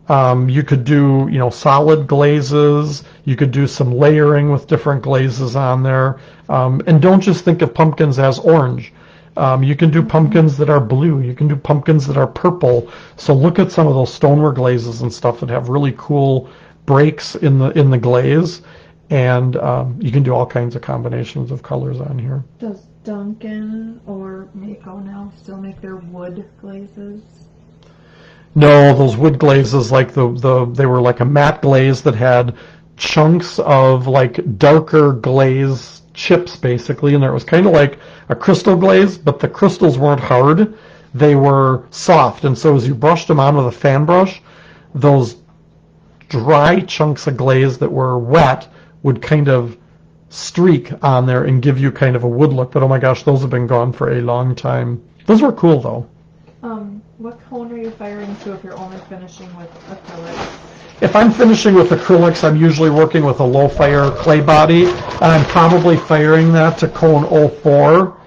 Um, you could do, you know, solid glazes. You could do some layering with different glazes on there. Um, and don't just think of pumpkins as orange. Um, you can do pumpkins that are blue. You can do pumpkins that are purple. So look at some of those stoneware glazes and stuff that have really cool breaks in the in the glaze, and um, you can do all kinds of combinations of colors on here. Does Duncan or Mayco now still make their wood glazes? No, those wood glazes like the the they were like a matte glaze that had chunks of like darker glaze chips basically, and there was kind of like a crystal glaze, but the crystals weren't hard; they were soft, and so as you brushed them on with a fan brush, those dry chunks of glaze that were wet would kind of streak on there and give you kind of a wood look. But oh my gosh, those have been gone for a long time. Those were cool though. Um, what cone are you firing to if you're only finishing with acrylics? If I'm finishing with acrylics, I'm usually working with a low fire clay body, and I'm probably firing that to cone 04.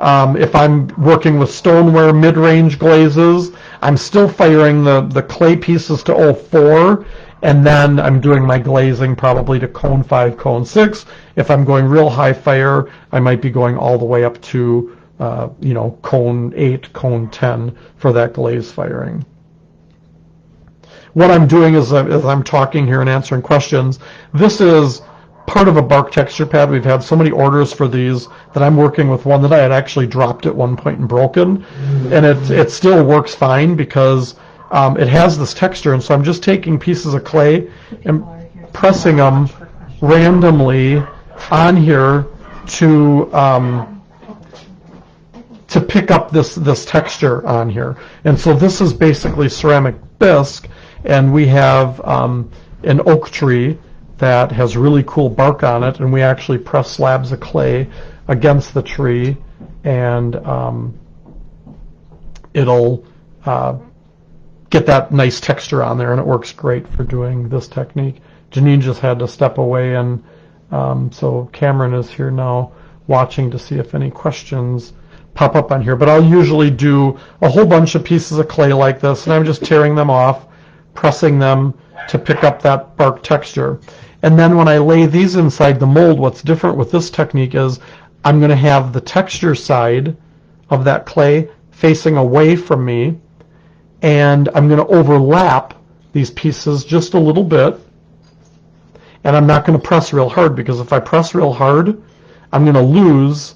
Um, if I'm working with stoneware mid-range glazes, I'm still firing the, the clay pieces to 04, and then I'm doing my glazing probably to cone 5, cone 6. If I'm going real high fire, I might be going all the way up to, uh, you know, cone 8, cone 10 for that glaze firing. what I'm doing is I'm, as I'm talking here and answering questions, this is part of a bark texture pad. We've had so many orders for these that I'm working with one that I had actually dropped at one point and broken, and it it still works fine because um, it has this texture. And so I'm just taking pieces of clay and pressing them randomly on here to um, to pick up this this texture on here. And so this is basically ceramic bisque, and we have um, an oak tree that has really cool bark on it, and we actually press slabs of clay against the tree, and um, it'll uh, get that nice texture on there, and it works great for doing this technique. Janine just had to step away, and um, so Cameron is here now watching to see if any questions pop up on here. But I'll usually do a whole bunch of pieces of clay like this, and I'm just tearing them off, pressing them to pick up that bark texture. And then when I lay these inside the mold, what's different with this technique is I'm going to have the texture side of that clay facing away from me, and I'm going to overlap these pieces just a little bit. And I'm not going to press real hard because if I press real hard, I'm going to lose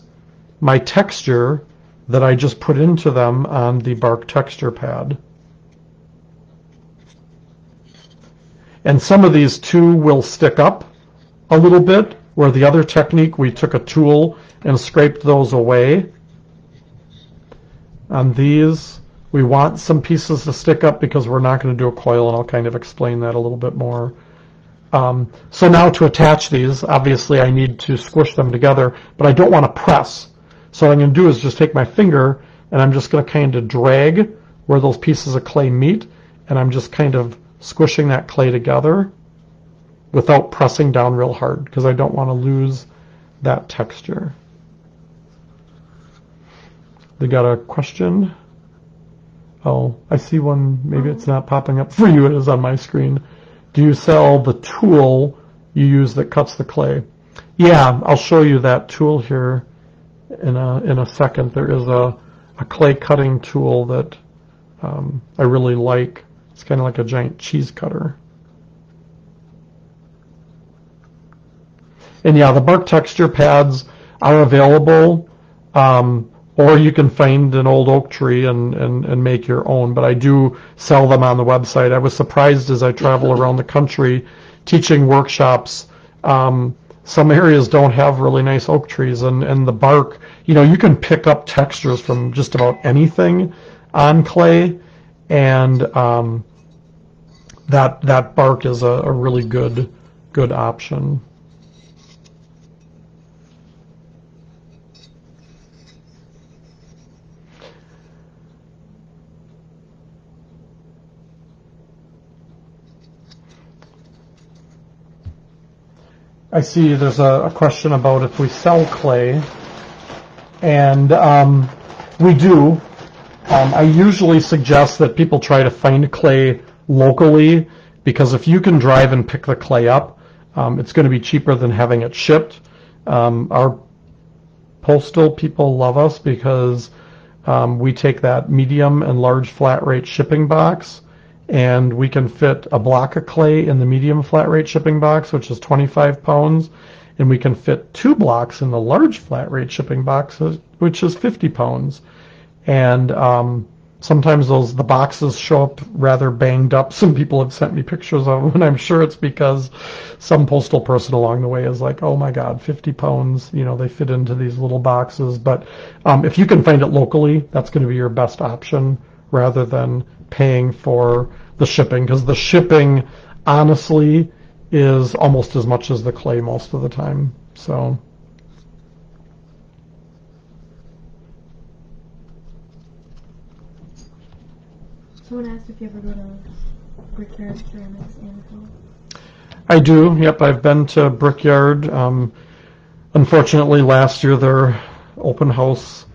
my texture that I just put into them on the bark texture pad. And some of these too will stick up a little bit, where the other technique we took a tool and scraped those away. On these, we want some pieces to stick up because we're not going to do a coil, and I'll kind of explain that a little bit more. Um, so now to attach these, obviously I need to squish them together, but I don't want to press. So what I'm going to do is just take my finger and I'm just going to kind of drag where those pieces of clay meet, and I'm just kind of squishing that clay together without pressing down real hard because I don't want to lose that texture. They got a question? Oh, I see one. Maybe it's not popping up for you. It is on my screen. Do you sell the tool you use that cuts the clay? Yeah, I'll show you that tool here in a in a second. There is a a clay cutting tool that um, I really like. It's kind of like a giant cheese cutter. And yeah, the bark texture pads are available, um, or you can find an old oak tree and, and, and make your own. But I do sell them on the website. I was surprised as I travel around the country teaching workshops. Um, some areas don't have really nice oak trees, and, and the bark, you know, you can pick up textures from just about anything on clay and um, that that bark is a, a really good good option. I see there's a, a, question about if we sell clay, and um, we do. Um, I usually suggest that people try to find clay locally because if you can drive and pick the clay up, um, it's going to be cheaper than having it shipped. Um, our postal people love us because um, we take that medium and large flat rate shipping box and we can fit a block of clay in the medium flat rate shipping box, which is 25 pounds, and we can fit two blocks in the large flat rate shipping box, which is 50 pounds and um, sometimes those the boxes show up rather banged up. Some people have sent me pictures of them, and I'm sure it's because some postal person along the way is like, "Oh my God, 50 pounds!" You know, they fit into these little boxes. But um, if you can find it locally, that's going to be your best option rather than paying for the shipping, because the shipping, honestly, is almost as much as the clay most of the time. So. Someone asked if you ever go to Brickyard Ceramics I do. Yep, I've been to Brickyard. Um, unfortunately, last year their open house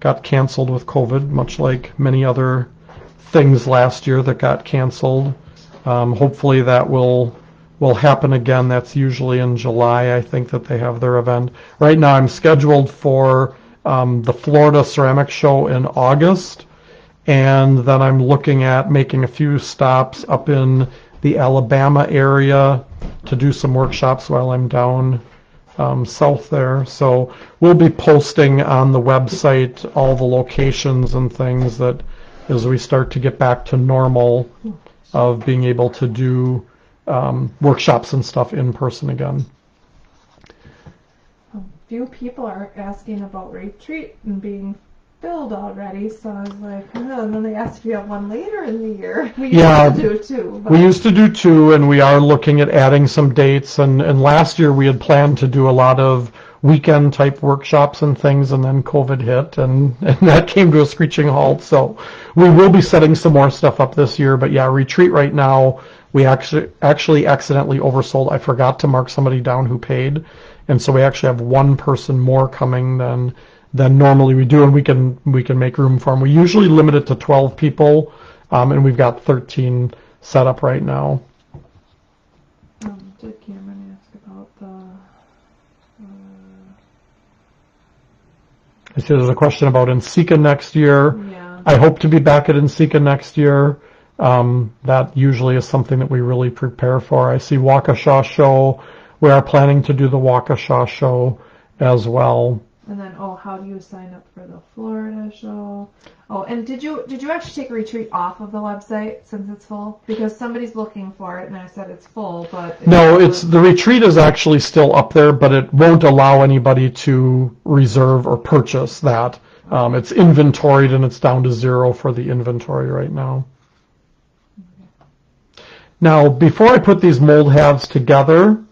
got canceled with COVID, much like many other things last year that got canceled. Um, hopefully that will will happen again. That's usually in July. I think that they have their event. Right now, I'm scheduled for um, the Florida Ceramic Show in August And then I'm looking at making a few stops up in the Alabama area to do some workshops while I'm down um, south there. So we'll be posting on the website all the locations and things that as we start to get back to normal of being able to do um, workshops and stuff in person again. A few people are asking about retreat and being filled already, so I was like, oh, and then they asked if you have one later in the year. We Yeah. used to do too. But We used to do two, and we are looking at adding some dates. And, and last year we had planned to do a lot of weekend type workshops and things, and then COVID hit, and, and that came to a screeching halt. So we will be setting some more stuff up this year. But yeah, retreat right now, we actually actually accidentally oversold. I forgot to mark somebody down who paid, and so we actually have one person more coming than than normally we do, and we can we can make room for them. We usually limit it to 12 people, um, and we've got 13 set up right now. um, did Cameron ask about the? Uh, I see there's a question about NCECA next year. yeah. I hope to be back at NCECA next year. Um, that usually is something that we really prepare for. I see Waukesha show. We are planning to do the Waukesha show as well. And then, oh, how do you sign up for the Florida show? Oh, and did you did you actually take a retreat off of the website since it's full? Because somebody's looking for it, and I said it's full, but No, it's the retreat is actually still up there, but it won't allow anybody to reserve or purchase that. Um, it's inventoried and it's down to zero for the inventory right now. Now, before I put these mold halves together,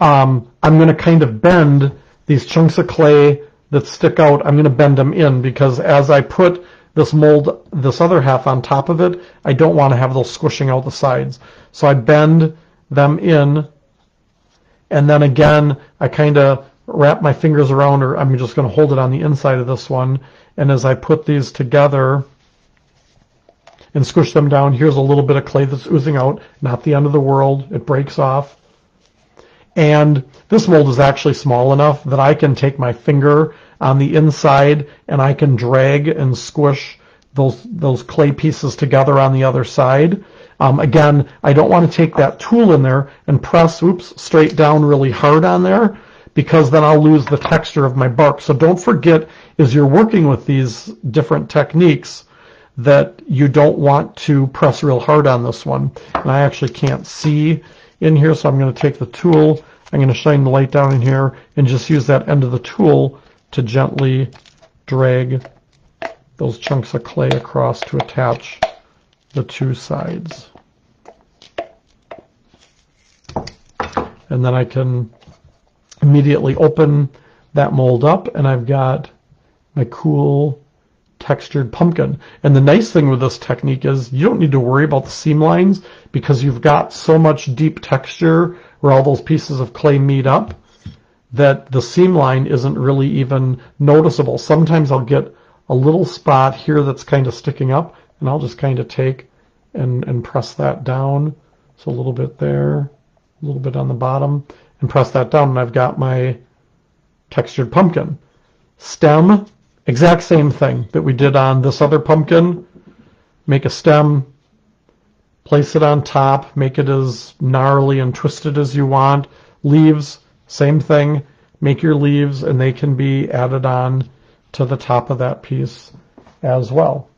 um, I'm going to kind of bend these chunks of clay that stick out. I'm going to bend them in because as I put this mold, this other half on top of it, I don't want to have those squishing out the sides. So I bend them in and then again, I kind of wrap my fingers around, or I'm just going to hold it on the inside of this one. And as I put these together and squish them down, here's a little bit of clay that's oozing out. Not the end of the world. It breaks off. And this mold is actually small enough that I can take my finger on the inside and I can drag and squish those those clay pieces together on the other side. Um, again, I don't want to take that tool in there and press, oops, straight down really hard on there because then I'll lose the texture of my bark. So don't forget, as you're working with these different techniques, that you don't want to press real hard on this one. And I actually can't see in here, so I'm going to take the tool, I'm going to shine the light down in here, and just use that end of the tool to gently drag those chunks of clay across to attach the two sides. And then I can immediately open that mold up and I've got my cool textured pumpkin. And the nice thing with this technique is you don't need to worry about the seam lines because you've got so much deep texture where all those pieces of clay meet up that the seam line isn't really even noticeable. Sometimes I'll get a little spot here that's kind of sticking up and I'll just kind of take and, and press that down. So a little bit there, a little bit on the bottom and press that down and I've got my textured pumpkin. Stem, exact same thing that we did on this other pumpkin. Make a stem, place it on top, make it as gnarly and twisted as you want. Leaves, same thing. Make your leaves and they can be added on to the top of that piece as well.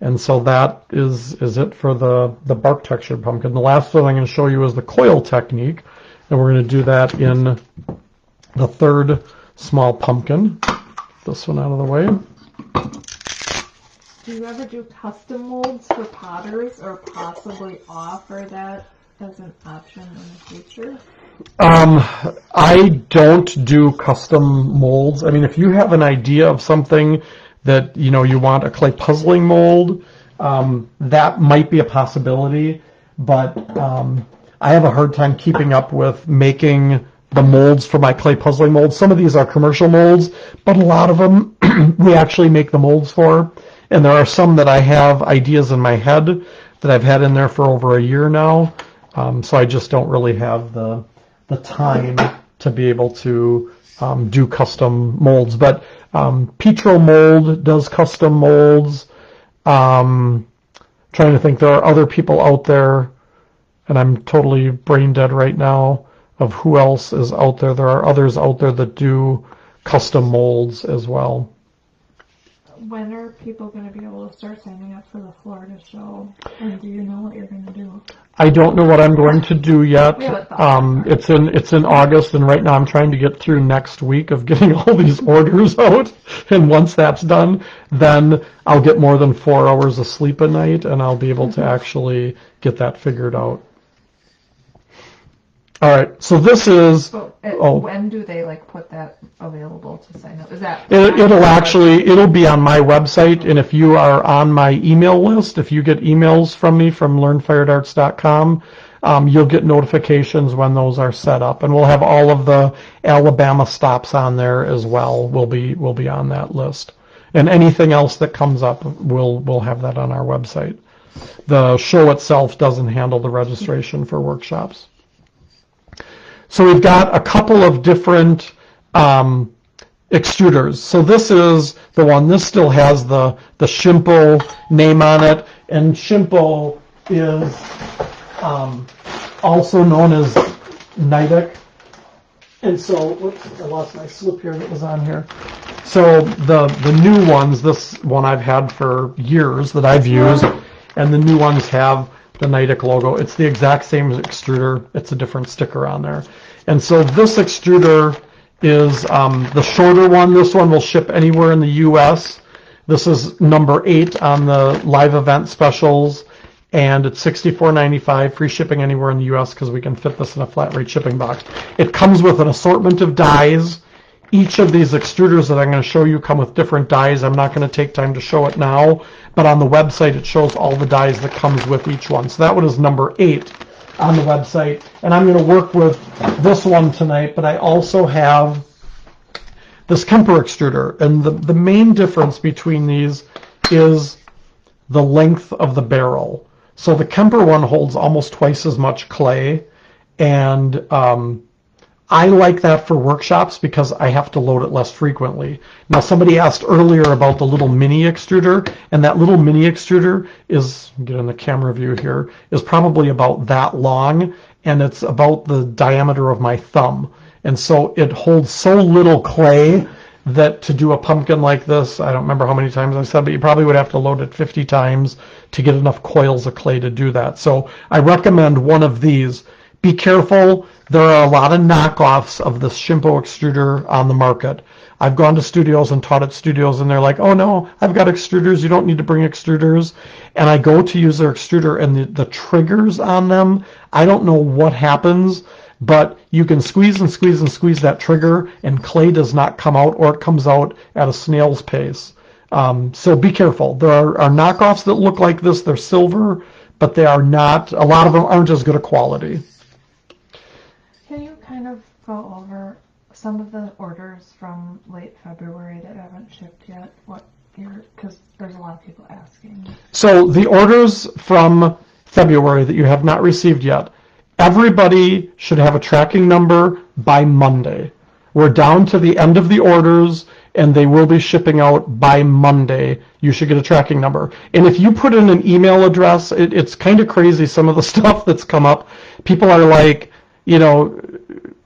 And so that is, is it for the, the bark textured pumpkin. The last thing I'm going to show you is the coil technique. And we're going to do that in the third small pumpkin. This one out of the way. Do you ever do custom molds for potters, or possibly offer that as an option in the future? Um, I don't do custom molds. I mean, if you have an idea of something that, you know, you want a clay puzzling mold, um, that might be a possibility, but, um, I have a hard time keeping up with making the molds for my clay puzzling molds. Some of these are commercial molds, but a lot of them we actually make the molds for. And there are some that I have ideas in my head that I've had in there for over a year now. Um, so I just don't really have the the time to be able to um, do custom molds. But um, Petro Mold does custom molds. Um, trying to think, there are other people out there, and I'm totally brain dead right now of who else is out there. There are others out there that do custom molds as well. When are people going to be able to start signing up for the Florida show? And do you know what you're going to do? I don't know what I'm going to do yet. We haven't thought Um, it's in it's in August, and right now I'm trying to get through next week of getting all these orders out. And once that's done, then I'll get more than four hours of sleep a night, and I'll be able to Mm-hmm. actually get that figured out. All right, so this is uh, Oh. when do they like put that available to sign up? Is that It, it'll actually, it'll be on my website, and if you are on my email list, if you get emails from me from learnfiredarts.com, um, you'll get notifications when those are set up, and we'll have all of the Alabama stops on there as well. Will be will be on that list, and anything else that comes up, we'll we'll have that on our website. The show itself doesn't handle the registration for workshops. So we've got a couple of different um, extruders. So this is the one, this still has the, the Shimpo name on it, and Shimpo is um, also known as Nidec. And so, whoops, I lost my slip here that was on here. So the, the new ones, this one I've had for years that I've used, and the new ones have the Nidec logo. It's the exact same extruder. It's a different sticker on there. And so this extruder is um, the shorter one. This one will ship anywhere in the U.S. This is number eight on the live event specials, and it's $64.95, free shipping anywhere in the U.S. because we can fit this in a flat rate shipping box. It comes with an assortment of dies. Each of these extruders that I'm going to show you come with different dies. I'm not going to take time to show it now, but on the website it shows all the dies that comes with each one. So that one is number eight on the website, and I'm going to work with this one tonight, but I also have this Kemper extruder, and the, the main difference between these is the length of the barrel. So the Kemper one holds almost twice as much clay, and um, I like that for workshops because I have to load it less frequently. Now, somebody asked earlier about the little mini extruder, and that little mini extruder is, get in the camera view here, is probably about that long, and it's about the diameter of my thumb. And so it holds so little clay that to do a pumpkin like this, I don't remember how many times I said, but you probably would have to load it 50 times to get enough coils of clay to do that. So I recommend one of these. Be careful. There are a lot of knockoffs of this Shimpo extruder on the market. I've gone to studios and taught at studios, and they're like, "Oh no, I've got extruders. You don't need to bring extruders." And I go to use their extruder, and the, the triggers on them, I don't know what happens, but you can squeeze and squeeze and squeeze that trigger, and clay does not come out, or it comes out at a snail's pace. Um, so be careful. There are, are knockoffs that look like this. They're silver, but they are not. A lot of them aren't as good a quality. Can you kind of go over some of the orders from late February that haven't shipped yet? What because there's a lot of people asking. So the orders from February that you have not received yet, everybody should have a tracking number by Monday. We're down to the end of the orders and they will be shipping out by Monday. You should get a tracking number. And if you put in an email address, it, it's kind of crazy some of the stuff that's come up. People are like, you know,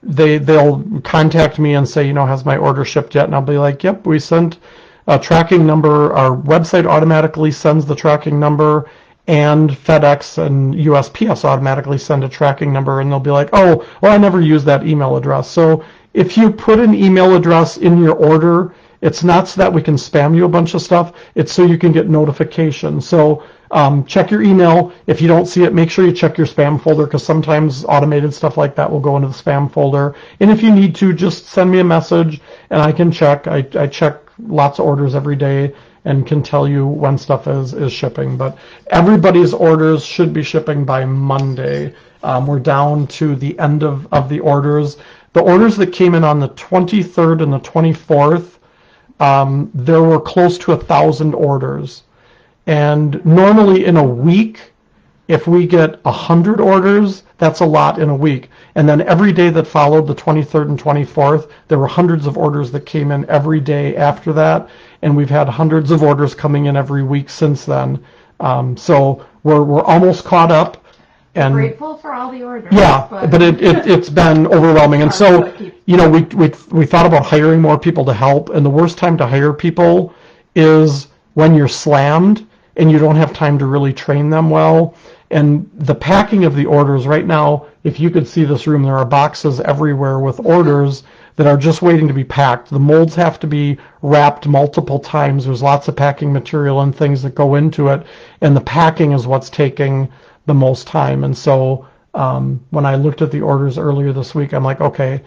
they they'll contact me and say, you know, has my order shipped yet? And I'll be like, yep, we sent a tracking number. Our website automatically sends the tracking number, and FedEx and USPS automatically send a tracking number, and they'll be like, oh, well, I never used that email address. So if you put an email address in your order, it's not so that we can spam you a bunch of stuff. It's so you can get notifications. So um, check your email. If you don't see it, make sure you check your spam folder because sometimes automated stuff like that will go into the spam folder. And if you need to, just send me a message and I can check. I, I check lots of orders every day and can tell you when stuff is, is shipping. But everybody's orders should be shipping by Monday. Um, we're down to the end of, of the orders. The orders that came in on the 23rd and the 24th, um, there were close to a thousand orders. And normally in a week, If we get 100 orders, that's a lot in a week. And then every day that followed, the 23rd and 24th, there were hundreds of orders that came in every day after that. And we've had hundreds of orders coming in every week since then. Um, so we're, we're almost caught up. And Grateful for all the orders. yeah, but it, it, it's been overwhelming. And so, you know, we, we, we thought about hiring more people to help. And the worst time to hire people is when you're slammed and you don't have time to really train them well. And the packing of the orders right now, if you could see this room, there are boxes everywhere with orders that are just waiting to be packed. The molds have to be wrapped multiple times. There's lots of packing material and things that go into it. And the packing is what's taking the most time. And so um, when I looked at the orders earlier this week, I'm like, okay,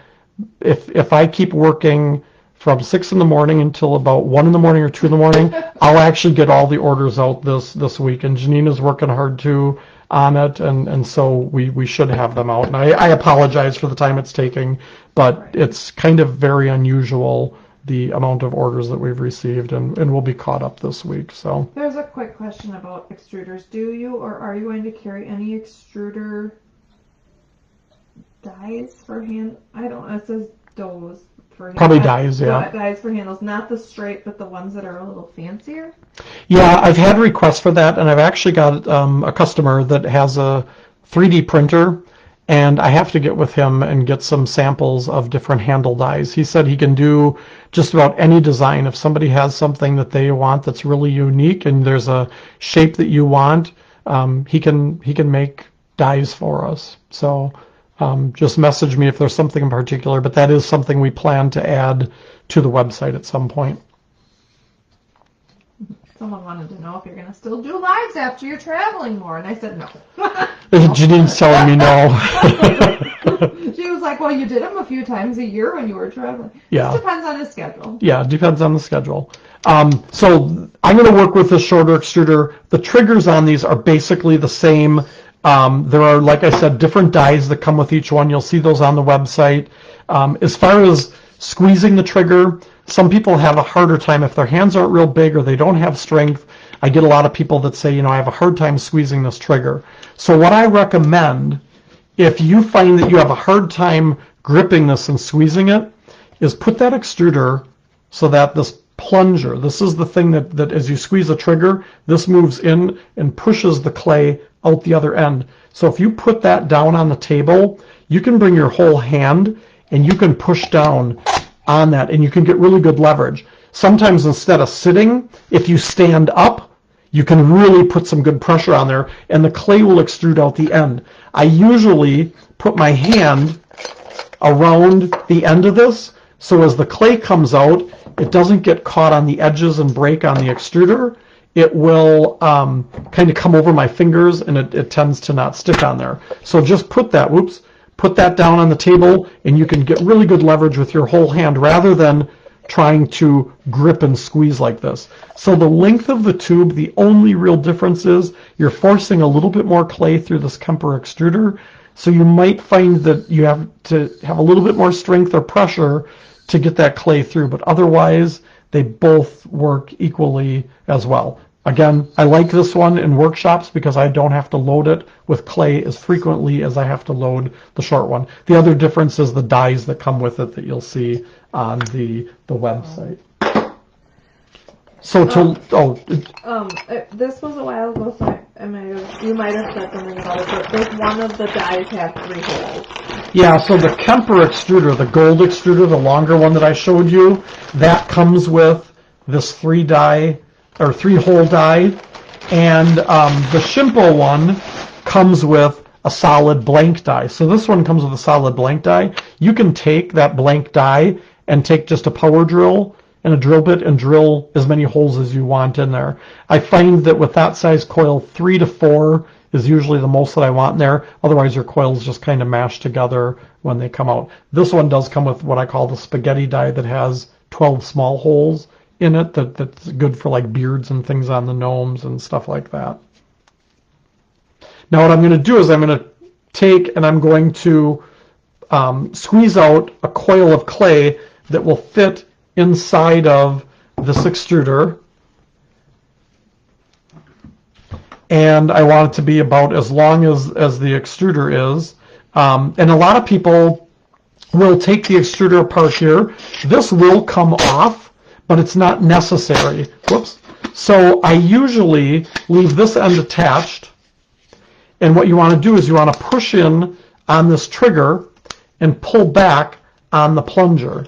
if if I keep working from six in the morning until about one in the morning or two in the morning, I'll actually get all the orders out this this week. And Janina's working hard too on it, and and so we we should have them out. And I, I apologize for the time it's taking, but it's kind of very unusual the amount of orders that we've received, and and we'll be caught up this week. So There's a quick question about extruders. Do you or are you going to carry any extruder dies for hand? I don't know. It says does for Probably dies, yeah. Yeah, dies for handles. Not the straight, but the ones that are a little fancier. Yeah, I've had requests for that, and I've actually got um, a customer that has a 3D printer, and I have to get with him and get some samples of different handle dies. He said he can do just about any design. If somebody has something that they want that's really unique, and there's a shape that you want, um, he can he can make dies for us. So um, just message me if there's something in particular. But that is something we plan to add to the website at some point. Someone wanted to know if you're going to still do lives after you're traveling more, and I said no. Janine's telling me no. she was like, "Well, you did them a few times a year when you were traveling." Yeah. It depends on his schedule. Yeah, it depends on the schedule. Um, so I'm going to work with the shorter extruder. The triggers on these are basically the same. Um, there are, like I said, different dies that come with each one. You'll see those on the website. Um, as far as squeezing the trigger, some people have a harder time if their hands aren't real big or they don't have strength. I get a lot of people that say, you know, I have a hard time squeezing this trigger. So what I recommend, if you find that you have a hard time gripping this and squeezing it, is put that extruder so that this plunger, this is the thing that, that as you squeeze the trigger, this moves in and pushes the clay out the other end. So if you put that down on the table, you can bring your whole hand and you can push down on that and you can get really good leverage. Sometimes instead of sitting, if you stand up, you can really put some good pressure on there and the clay will extrude out the end. I usually put my hand around the end of this so as the clay comes out, it doesn't get caught on the edges and break on the extruder. It will um, kind of come over my fingers and it, it tends to not stick on there. So just put that, whoops, put that down on the table and you can get really good leverage with your whole hand rather than trying to grip and squeeze like this. So the length of the tube, the only real difference is you're forcing a little bit more clay through this Kemper extruder. So you might find that you have to have a little bit more strength or pressure to get that clay through, but otherwise they both work equally as well. Again, I like this one in workshops because I don't have to load it with clay as frequently as I have to load the short one. The other difference is the dies that come with it that you'll see on the, the website. So to, oh, Um, uh, this was a while ago, so I, I might have, you might have said something about it, but does one of the dies have three holes? Yeah, so the Kemper extruder, the gold extruder, the longer one that I showed you, that comes with this three die or three hole die, and um, the Shimpo one comes with a solid blank die. So this one comes with a solid blank die. You can take that blank die and take just a power drill and a drill bit and drill as many holes as you want in there. I find that with that size coil, three to four is usually the most that I want in there. Otherwise, your coils just kind of mash together when they come out. This one does come with what I call the spaghetti die that has 12 small holes in it that, that's good for like beards and things on the gnomes and stuff like that. Now what I'm going to do is I'm going to take and I'm going to um, squeeze out a coil of clay that will fit inside of this extruder. and I want it to be about as long as, as the extruder is. Um, and a lot of people will take the extruder apart here. This will come off, but it's not necessary. Whoops. So I usually leave this end attached, and what you want to do is you want to push in on this trigger and pull back on the plunger.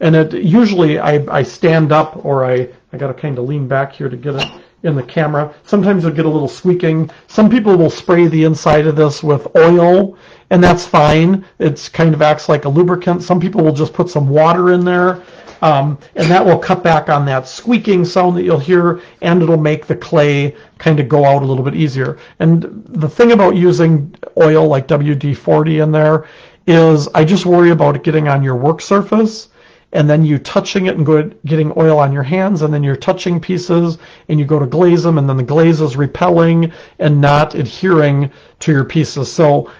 And it usually I, I stand up or I, I got to kind of lean back here to get it in the camera. Sometimes you'll get a little squeaking. Some people will spray the inside of this with oil, and that's fine. It kind of acts like a lubricant. Some people will just put some water in there, um, and that will cut back on that squeaking sound that you'll hear, and it'll make the clay kind of go out a little bit easier. And the thing about using oil like WD-40 in there is I just worry about it getting on your work surface and then you touching it and go getting oil on your hands, and then you're touching pieces, and you go to glaze them, and then the glaze is repelling and not adhering to your pieces. So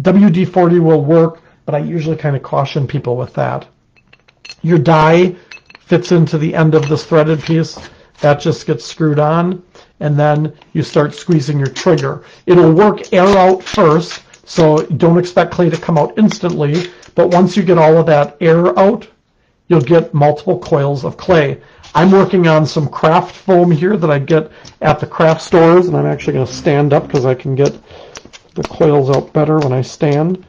WD-40 will work, but I usually kind of caution people with that. Your die fits into the end of this threaded piece. That just gets screwed on, and then you start squeezing your trigger. It'll work air out first, so don't expect clay to come out instantly, but once you get all of that air out, you'll get multiple coils of clay. I'm working on some craft foam here that I get at the craft stores, and I'm actually going to stand up because I can get the coils out better when I stand.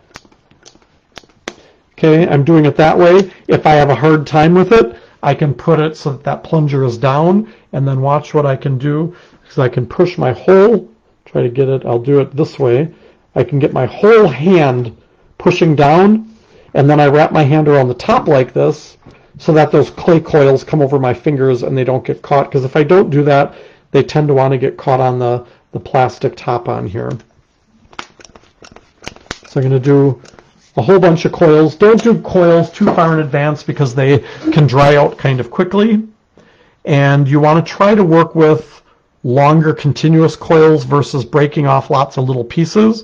Okay, I'm doing it that way. If I have a hard time with it, I can put it so that that plunger is down, and then watch what I can do, because I can push my whole, try to get it, I'll do it this way. I can get my whole hand pushing down, and then I wrap my hand around the top like this, so that those clay coils come over my fingers and they don't get caught. Because if I don't do that, they tend to want to get caught on the, the plastic top on here. So I'm going to do a whole bunch of coils. Don't do coils too far in advance because they can dry out kind of quickly. And you want to try to work with longer continuous coils versus breaking off lots of little pieces.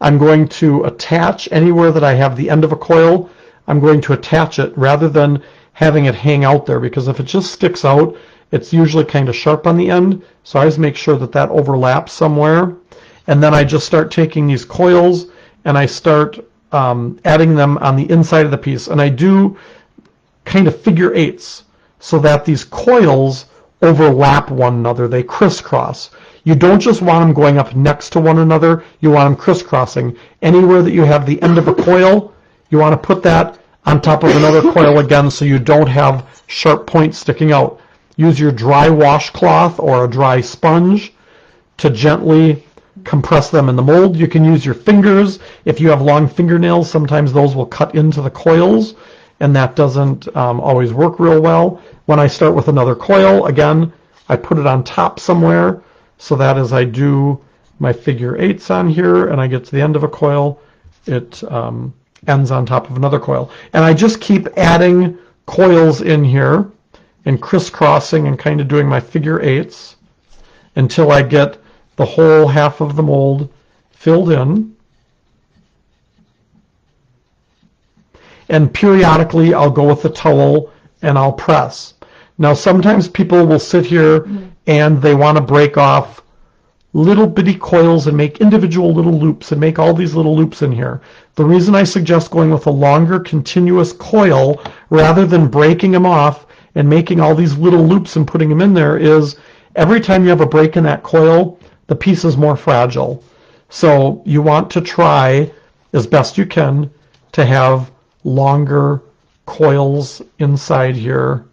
I'm going to attach anywhere that I have the end of a coil, I'm going to attach it rather than having it hang out there because if it just sticks out, it's usually kind of sharp on the end. So I always make sure that that overlaps somewhere. And then I just start taking these coils and I start um, adding them on the inside of the piece. And I do kind of figure eights so that these coils overlap one another. They crisscross. You don't just want them going up next to one another. You want them crisscrossing. Anywhere that you have the end of a coil, you want to put that on top of another coil again so you don't have sharp points sticking out. Use your dry washcloth or a dry sponge to gently compress them in the mold. You can use your fingers. If you have long fingernails, sometimes those will cut into the coils and that doesn't um, always work real well. When I start with another coil, again, I put it on top somewhere so that as I do my figure eights on here and I get to the end of a coil, it um, ends on top of another coil. And I just keep adding coils in here and crisscrossing and kind of doing my figure eights until I get the whole half of the mold filled in. And periodically I'll go with the towel and I'll press. Now sometimes people will sit here mm-hmm. and they want to break off little bitty coils and make individual little loops and make all these little loops in here. The reason I suggest going with a longer continuous coil rather than breaking them off and making all these little loops and putting them in there is every time you have a break in that coil, the piece is more fragile. So you want to try as best you can to have longer coils inside here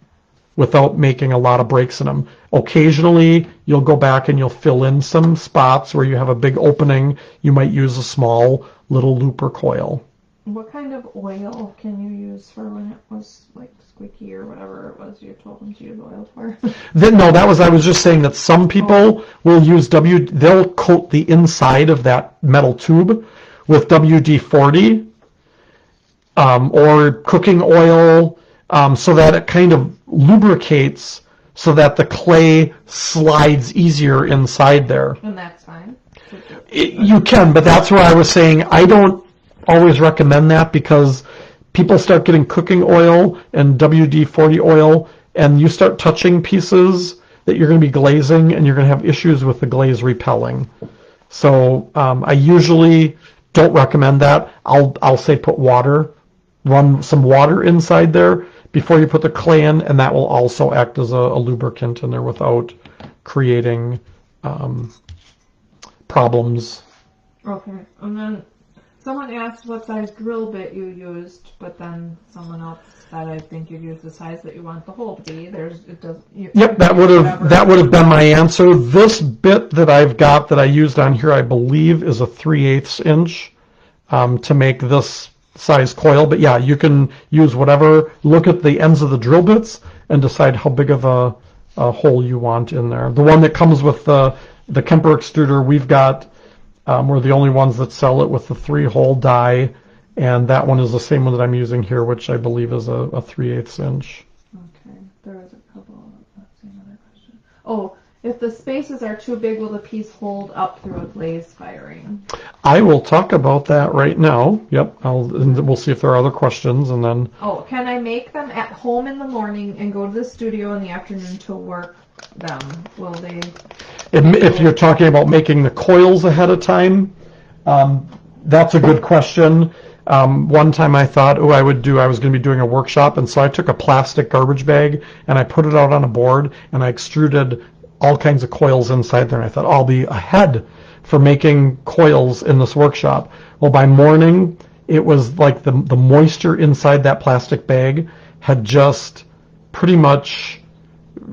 without making a lot of breaks in them. Occasionally, you'll go back and you'll fill in some spots where you have a big opening. You might use a small little looper coil. What kind of oil can you use for when it was like squeaky or whatever it was you told them to use oil for? Then, no, that was I was just saying that some people oh. will use W. They'll coat the inside of that metal tube with WD-40 um, or cooking oil um, so that it kind of lubricates so that the clay slides easier inside there. and that's fine. It- you can, but that's where I was saying I don't always recommend that because people start getting cooking oil and WD-40 oil and you start touching pieces that you're going to be glazing and you're going to have issues with the glaze repelling. So um, I usually don't recommend that. I'll I'll say put water, run some water inside there before you put the clay in, and that will also act as a, a lubricant in there without creating um, problems. Okay, and then someone asked what size drill bit you used, but then someone else said I think you'd use the size that you want the hole to be. There's it does. You, Yep, that would have that would have been my answer. This bit that I've got that I used on here, I believe, is a 3 eighths inch um, to make this size coil. But yeah, you can use whatever. Look at the ends of the drill bits and decide how big of a, a hole you want in there. The one that comes with the the Kemper extruder, we've got. Um, we're the only ones that sell it with the three hole die, and that one is the same one that I'm using here, which I believe is a, a 3 eighths inch. Okay, there was a couple. See another question. Oh, if the spaces are too big, will the piece hold up through a glaze firing? I will talk about that right now. Yep, I'll, and we'll see if there are other questions, and then Oh, can I make them at home in the morning and go to the studio in the afternoon to work them? Will they? if, if you're talking about making the coils ahead of time, um, that's a good question. Um, one time I thought, oh, I would do, I was going to be doing a workshop, and so I took a plastic garbage bag and I put it out on a board and I extruded all kinds of coils inside there. And I thought, I'll be ahead for making coils in this workshop. Well, by morning, it was like the, the moisture inside that plastic bag had just pretty much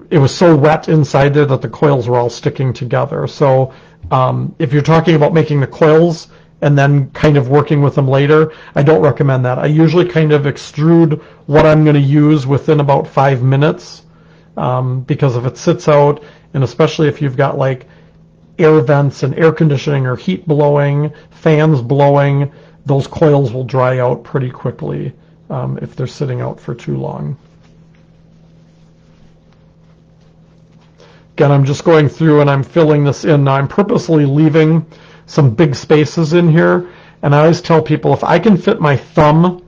it was so wet inside there that the coils were all sticking together. So um, if you're talking about making the coils and then kind of working with them later, I don't recommend that. I usually kind of extrude what I'm going to use within about five minutes um, because if it sits out, and especially if you've got like air vents and air conditioning or heat blowing, fans blowing, those coils will dry out pretty quickly um, if they're sitting out for too long. Again, I'm just going through and I'm filling this in. Now, I'm purposely leaving some big spaces in here. And I always tell people if I can fit my thumb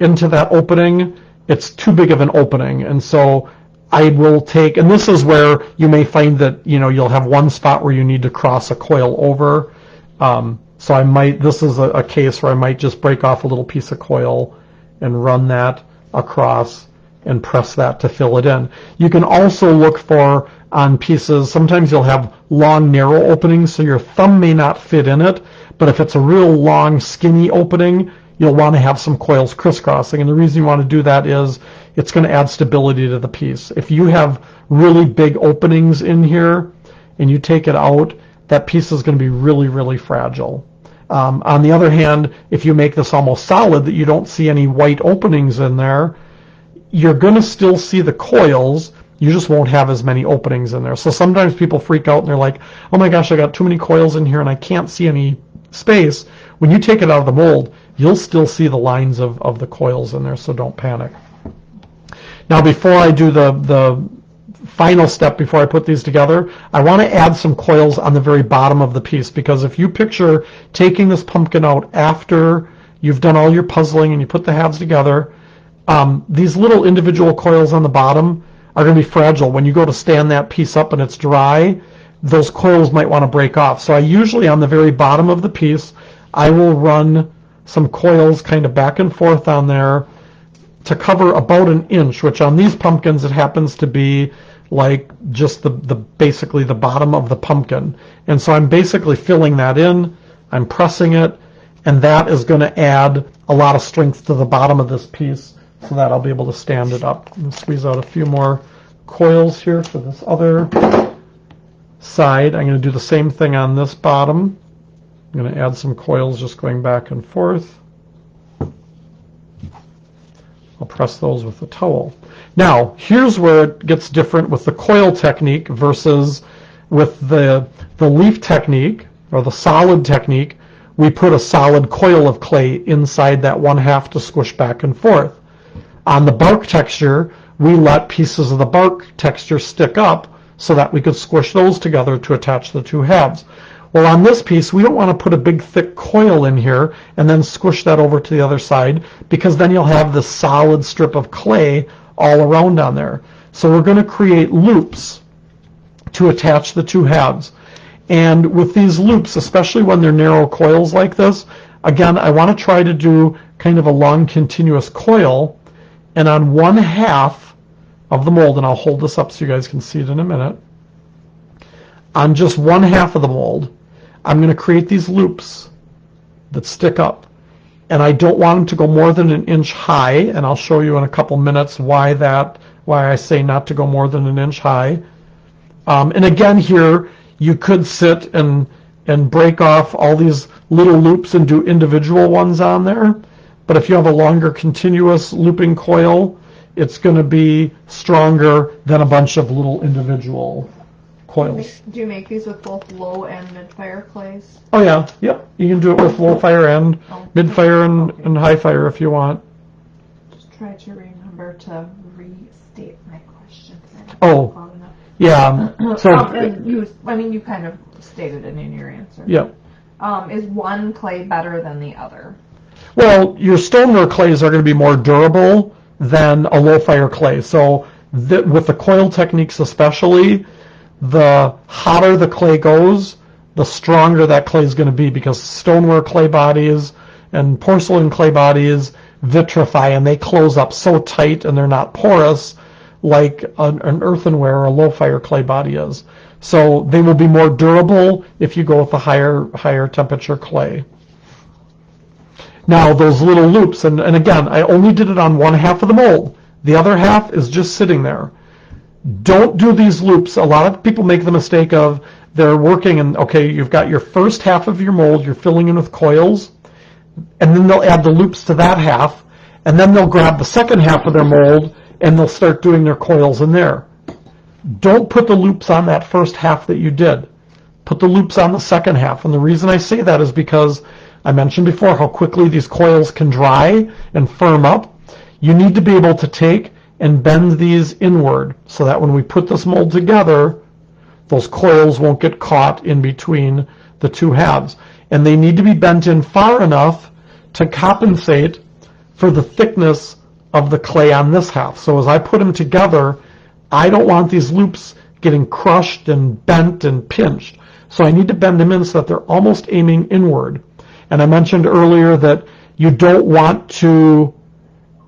into that opening, it's too big of an opening. And so I will take, and this is where you may find that, you know, you'll have one spot where you need to cross a coil over. Um, so I might, this is a, a case where I might just break off a little piece of coil and run that across and press that to fill it in. You can also look for on pieces, sometimes you'll have long, narrow openings, so your thumb may not fit in it, but if it's a real long, skinny opening, you'll want to have some coils crisscrossing. And the reason you want to do that is it's going to add stability to the piece. If you have really big openings in here and you take it out, that piece is going to be really, really fragile. Um, on the other hand, if you make this almost solid that you don't see any white openings in there, you're going to still see the coils. You just won't have as many openings in there. So sometimes people freak out and they're like, oh my gosh, I got too many coils in here and I can't see any space. When you take it out of the mold, you'll still see the lines of, of the coils in there, so don't panic. Now before I do the, the final step before I put these together, I want to add some coils on the very bottom of the piece because if you picture taking this pumpkin out after you've done all your puzzling and you put the halves together, um, these little individual coils on the bottom are going to be fragile. When you go to stand that piece up and it's dry, those coils might want to break off. So I usually on the very bottom of the piece, I will run some coils kind of back and forth on there to cover about an inch, which on these pumpkins it happens to be like just the, the basically the bottom of the pumpkin. And so I'm basically filling that in, I'm pressing it, and that is going to add a lot of strength to the bottom of this piece so that I'll be able to stand it up. To squeeze out a few more coils here for this other side. I'm going to do the same thing on this bottom. I'm going to add some coils just going back and forth. I'll press those with a towel. Now, here's where it gets different with the coil technique versus with the, the leaf technique or the solid technique. We put a solid coil of clay inside that one half to squish back and forth. On the bark texture, we let pieces of the bark texture stick up so that we could squish those together to attach the two halves. Well, on this piece, we don't want to put a big thick coil in here and then squish that over to the other side because then you'll have this solid strip of clay all around on there. So we're going to create loops to attach the two halves. And with these loops, especially when they're narrow coils like this, again, I want to try to do kind of a long continuous coil. And on one half of the mold, and I'll hold this up so you guys can see it in a minute, on just one half of the mold, I'm going to create these loops that stick up. And I don't want them to go more than an inch high, and I'll show you in a couple minutes why that, why I say not to go more than an inch high. Um, and again here, you could sit and, and break off all these little loops and do individual ones on there. But if you have a longer continuous looping coil, it's going to be stronger than a bunch of little individual coils. Do you make these with both low and mid fire clays? Oh yeah, yep. You can do it with low fire and Oh, mid fire and, okay. and high fire if you want. Just try to remember to restate my question. Oh. Yeah. So um, and you, I mean, you kind of stated it in your answer. yeah. Um, is one clay better than the other? Well, your stoneware clays are going to be more durable than a low fire clay. So th- with the coil techniques especially, the hotter the clay goes, the stronger that clay is going to be because stoneware clay bodies and porcelain clay bodies vitrify and they close up so tight and they're not porous like an, an earthenware or a low fire clay body is. So they will be more durable if you go with a higher higher temperature clay. Now those little loops, and, and again, I only did it on one half of the mold. The other half is just sitting there. Don't do these loops. A lot of people make the mistake of they're working and okay, you've got your first half of your mold, you're filling in with coils, and then they'll add the loops to that half, and then they'll grab the second half of their mold and they'll start doing their coils in there. Don't put the loops on that first half that you did. Put the loops on the second half. And the reason I say that is because I mentioned before how quickly these coils can dry and firm up. You need to be able to take and bend these inward so that when we put this mold together, those coils won't get caught in between the two halves. And they need to be bent in far enough to compensate for the thickness of the clay on this half. So as I put them together, I don't want these loops getting crushed and bent and pinched. So I need to bend them in so that they're almost aiming inward. And I mentioned earlier that you don't want to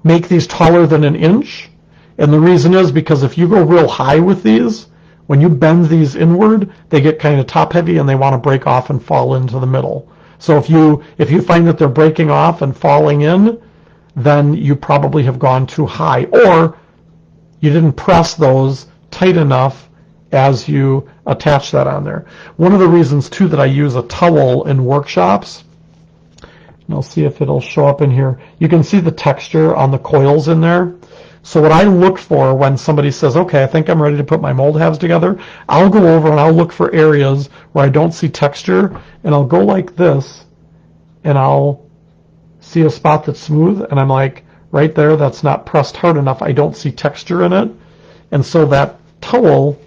make these taller than an inch. And the reason is because if you go real high with these, when you bend these inward, they get kind of top heavy and they want to break off and fall into the middle. So if you if you find that they're breaking off and falling in, then you probably have gone too high or you didn't press those tight enough as you attach that on there. One of the reasons too that I use a towel in workshops, and I'll see if it'll show up in here. You can see the texture on the coils in there. So what I look for when somebody says, okay, I think I'm ready to put my mold halves together, I'll go over and I'll look for areas where I don't see texture and I'll go like this and I'll see a spot that's smooth and I'm like, right there, that's not pressed hard enough. I don't see texture in it. And so that towel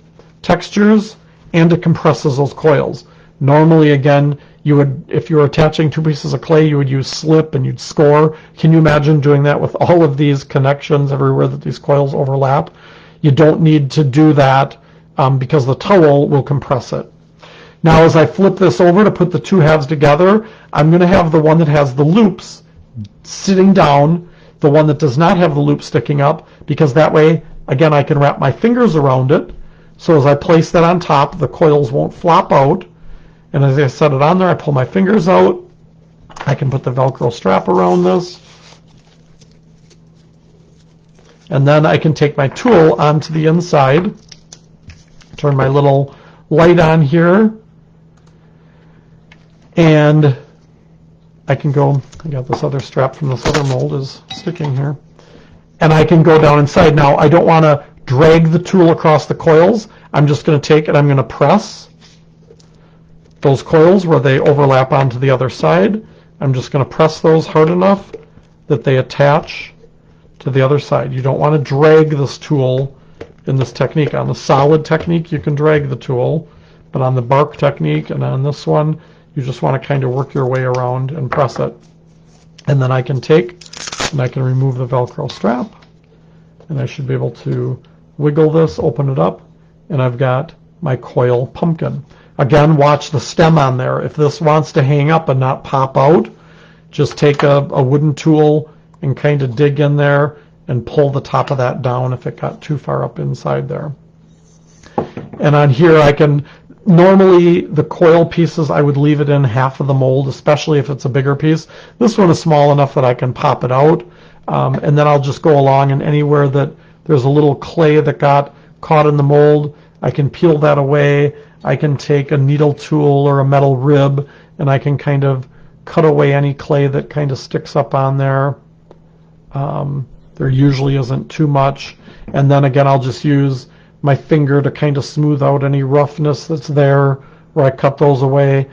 textures and it compresses those coils. Normally, again, you would, if you were attaching two pieces of clay, you would use slip and you'd score. Can you imagine doing that with all of these connections everywhere that these coils overlap? You don't need to do that um, because the towel will compress it. Now, as I flip this over to put the two halves together, I'm going to have the one that has the loops sitting down, the one that does not have the loop sticking up, because that way, again, I can wrap my fingers around it. So as I place that on top, the coils won't flop out. And as I set it on there, I pull my fingers out. I can put the Velcro strap around this. And then I can take my tool onto the inside, turn my little light on here, and I can go, I got this other strap from this other mold is sticking here, and I can go down inside. Now, I don't want to drag the tool across the coils. I'm just going to take it, I'm going to press those coils where they overlap onto the other side. I'm just going to press those hard enough that they attach to the other side. You don't want to drag this tool in this technique. On the solid technique, you can drag the tool, but on the bark technique and on this one, you just want to kind of work your way around and press it. And then I can take and I can remove the Velcro strap, and I should be able to wiggle this, open it up, and I've got my coil pumpkin. Again, watch the stem on there. If this wants to hang up and not pop out, just take a, a wooden tool and kind of dig in there and pull the top of that down if it got too far up inside there. And on here I can, normally the coil pieces I would leave it in half of the mold, especially if it's a bigger piece. This one is small enough that I can pop it out. Um, and then I'll just go along and anywhere that there's a little clay that got caught in the mold, I can peel that away. I can take a needle tool or a metal rib and I can kind of cut away any clay that kind of sticks up on there. Um, there usually isn't too much. And then again, I'll just use my finger to kind of smooth out any roughness that's there where I cut those away.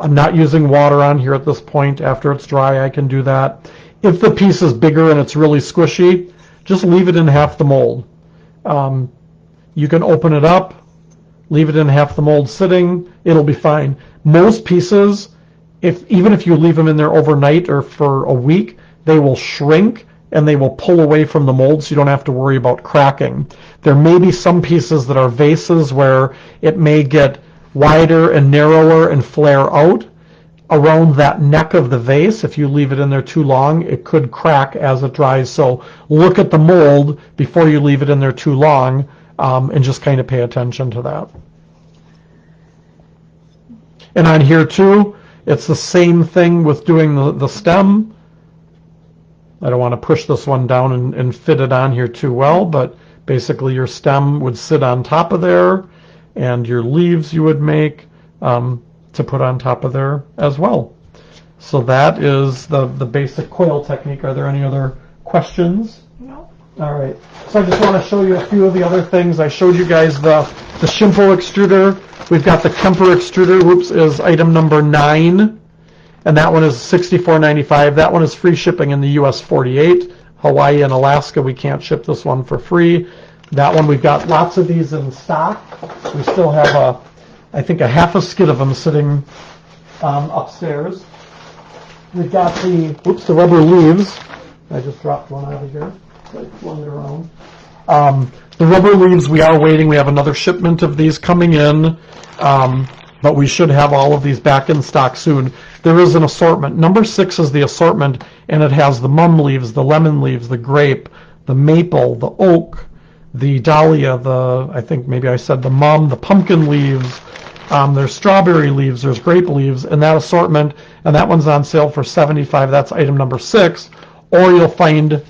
I'm not using water on here at this point. After it's dry, I can do that. If the piece is bigger and it's really squishy, just leave it in half the mold. Um, you can open it up, leave it in half the mold sitting, it'll be fine. Most pieces, if even if you leave them in there overnight or for a week, they will shrink and they will pull away from the mold so you don't have to worry about cracking. There may be some pieces that are vases where it may get wider and narrower and flare out around that neck of the vase. If you leave it in there too long, it could crack as it dries. So look at the mold before you leave it in there too long um, and just kind of pay attention to that. And on here too, it's the same thing with doing the, the stem. I don't want to push this one down and, and fit it on here too well, but basically your stem would sit on top of there and your leaves you would make um, to put on top of there as well. So that is the, the basic coil technique. Are there any other questions? All right. So I just want to show you a few of the other things. I showed you guys the, the Shimpo extruder. We've got the Kemper extruder, whoops, is item number nine. And that one is $64.95. That one is free shipping in the US 48. Hawaii and Alaska, we can't ship this one for free. That one, we've got lots of these in stock. We still have a, I think a half a skid of them sitting um, upstairs. We've got the, oops, the rubber leaves. I just dropped one out of here. Flung it around. Um, the rubber leaves, we are waiting. We have another shipment of these coming in, um, but we should have all of these back in stock soon. There is an assortment. Number six is the assortment, and it has the mum leaves, the lemon leaves, the grape, the maple, the oak, the dahlia, the, I think maybe I said the mum, the pumpkin leaves, um, there's strawberry leaves, there's grape leaves, and that assortment, and that one's on sale for 75. That's item number six. Or you'll find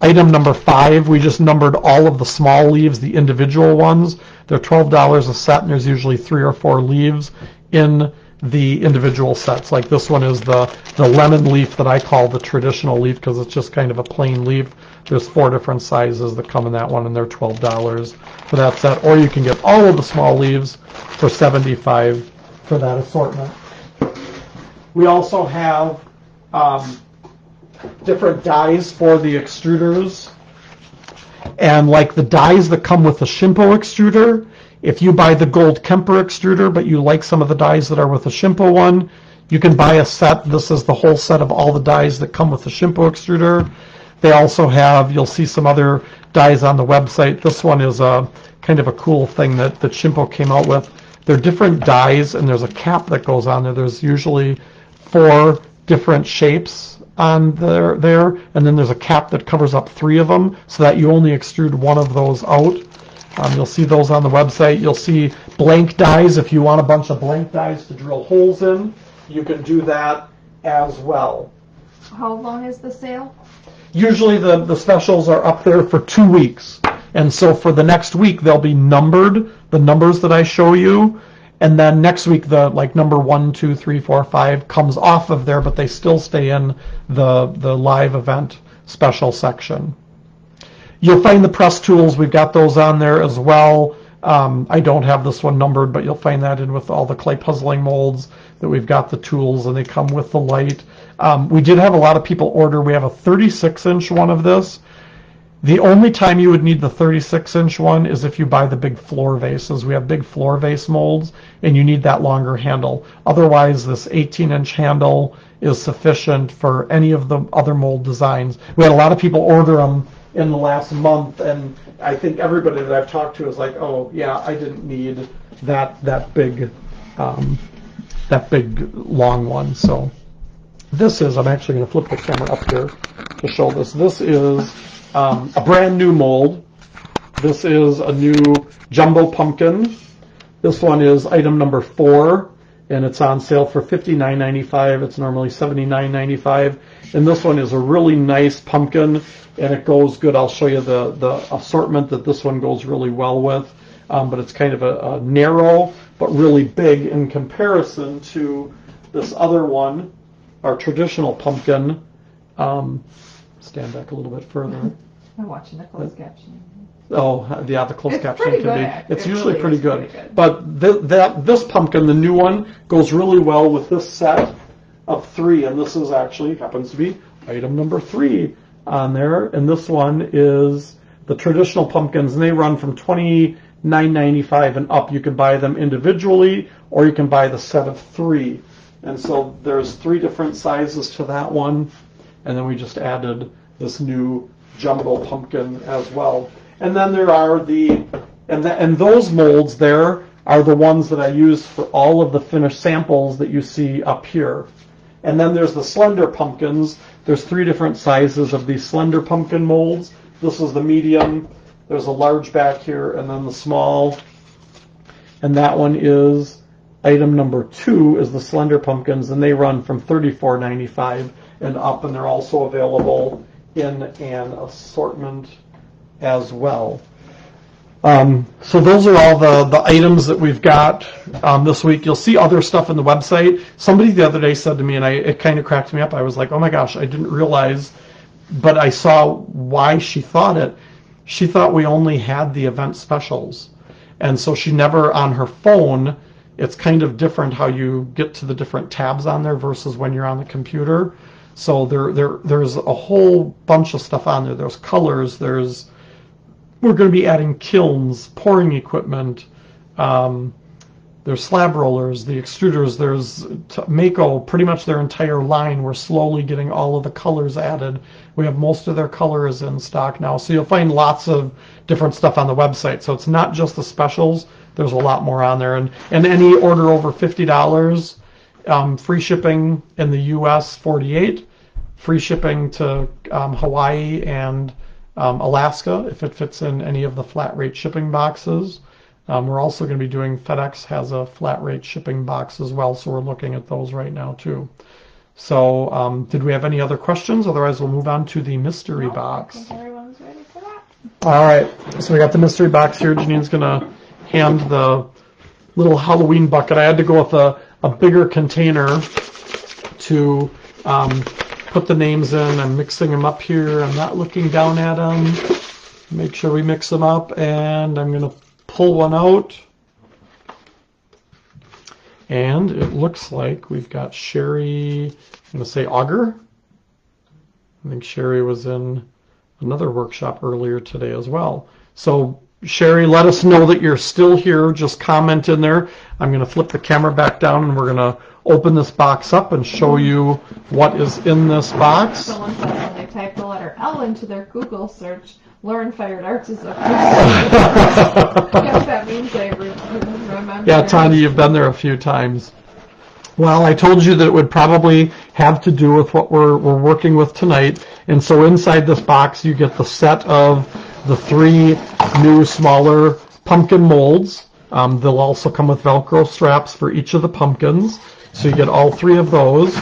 item number five. We just numbered all of the small leaves, the individual ones. They're $12 a set, and there's usually three or four leaves in the individual sets. Like this one is the, the lemon leaf that I call the traditional leaf because it's just kind of a plain leaf. There's four different sizes that come in that one, and they're $12 for that set. Or you can get all of the small leaves for 75 for that assortment. We also have um, different dies for the extruders. And like the dies that come with the Shimpo extruder, if you buy the gold Kemper extruder, but you like some of the dies that are with the Shimpo one, you can buy a set. This is the whole set of all the dies that come with the Shimpo extruder. They also have, you'll see some other dies on the website. This one is a kind of a cool thing that, that Shimpo came out with. They're different dies, and there's a cap that goes on there. There's usually four different shapes on there, there, and then there's a cap that covers up three of them so that you only extrude one of those out. Um, you'll see those on the website. You'll see blank dies. If you want a bunch of blank dies to drill holes in, you can do that as well. How long is the sale? Usually the, the specials are up there for two weeks. And so for the next week, they'll be numbered, the numbers that I show you. And then next week, the like number one, two, three, four, five comes off of there, but they still stay in the, the live event special section. You'll find the press tools. We've got those on there as well. Um, I don't have this one numbered, but you'll find that in with all the clay puzzling molds that we've got the tools and they come with the light. Um, we did have a lot of people order. We have a 36 inch one of this. The only time you would need the 36 inch one is if you buy the big floor vases. We have big floor vase molds and you need that longer handle. Otherwise, this 18 inch handle is sufficient for any of the other mold designs. We had a lot of people order them in the last month and I think everybody that I've talked to is like, oh yeah, I didn't need that that big um, that big long one. So this is I'm actually going to flip the camera up here to show this. This is um, a brand new mold. This is a new jumbo pumpkin. This one is item number four, and it's on sale for $59.95. It's normally $79.95. And this one is a really nice pumpkin, and it goes good. I'll show you the, the assortment that this one goes really well with. Um, but it's kind of a, a narrow, but really big in comparison to this other one, our traditional pumpkin. Um, stand back a little bit further. I'm watching the closed captioning. Oh, uh, yeah, the closed It's captioning can be. It's It usually really pretty good. pretty good. But th- that this pumpkin, the new one, goes really well with this set of three, and this is actually happens to be item number three on there. And this one is the traditional pumpkins, and they run from twenty nine ninety five and up. You can buy them individually, or you can buy the set of three. And so there's three different sizes to that one, and then we just added this new jumbo pumpkin as well. And then there are the, and the, and those molds there are the ones that I use for all of the finished samples that you see up here. And then there's the slender pumpkins. There's three different sizes of these slender pumpkin molds. This is the medium. There's a large back here, and then the small. And that one is item number two is the slender pumpkins, and they run from $34.95 and up, and they're also available in an assortment as well. Um, so those are all the, the items that we've got um, this week. You'll see other stuff in the website. Somebody the other day said to me, and I, it kind of cracked me up. I was like, oh my gosh, I didn't realize, but I saw why she thought it. She thought we only had the event specials. And so she never, on her phone, it's kind of different how you get to the different tabs on there versus when you're on the computer. So there, there, there's a whole bunch of stuff on there. There's colors. There's we're going to be adding kilns, pouring equipment. Um, there's slab rollers, the extruders. There's Mayco, pretty much their entire line. We're slowly getting all of the colors added. We have most of their colors in stock now, so you'll find lots of different stuff on the website. So it's not just the specials. There's a lot more on there, and and any order over fifty dollars, um, free shipping in the U.S. 48, free shipping to um, Hawaii and um, Alaska if it fits in any of the flat rate shipping boxes. Um, we're also going to be doing FedEx has a flat rate shipping box as well, so we're looking at those right now too. So, um, did we have any other questions? Otherwise, we'll move on to the mystery box. Everyone's ready for that. All right, so we got the mystery box here. Janine's gonna hand the little Halloween bucket. I had to go with a, a bigger container to um, put the names in. I'm mixing them up here. I'm not looking down at them. Make sure we mix them up, and I'm gonna pull one out. And it looks like we've got Sherry, I'm gonna say Auger. I think Sherry was in another workshop earlier today as well. So Sherry, let us know that you're still here. Just comment in there. I'm going to flip the camera back down and we're going to open this box up and show you what is in this box. Someone said when they type the letter L into their Google search, Learn Fired Arts is. I guess that means re- remember. Yeah, Tanya, you've been there a few times. Well, I told you that it would probably have to do with what we're, we're working with tonight. And so inside this box, you get the set of the three new smaller pumpkin molds. Um, they'll also come with Velcro straps for each of the pumpkins. So you get all three of those.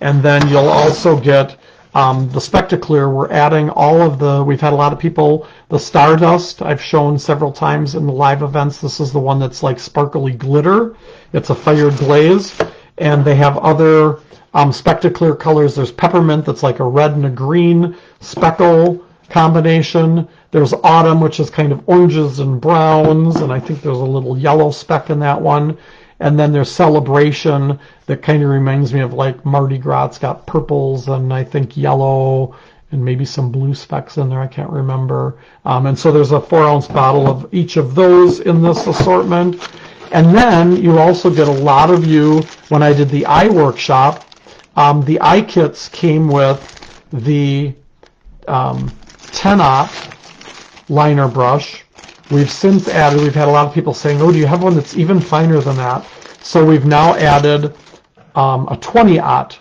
And then you'll also get um, the Spectaclear. We're adding all of the, we've had a lot of people, the Stardust I've shown several times in the live events. This is the one that's like sparkly glitter. It's a fired glaze. And they have other um, Spectaclear colors. There's peppermint that's like a red and a green speckle combination. There's autumn, which is kind of oranges and browns, and I think there's a little yellow speck in that one. And then there's celebration that kind of reminds me of like Mardi Gras. It's got purples and I think yellow and maybe some blue specks in there. I can't remember. Um, and so there's a four ounce bottle of each of those in this assortment. And then you also get a lot of you, when I did the eye workshop, um, the eye kits came with the um, 10 liner brush, We've since added, we've had a lot of people saying, oh, do you have one that's even finer than that? So we've now added um, a 20 aught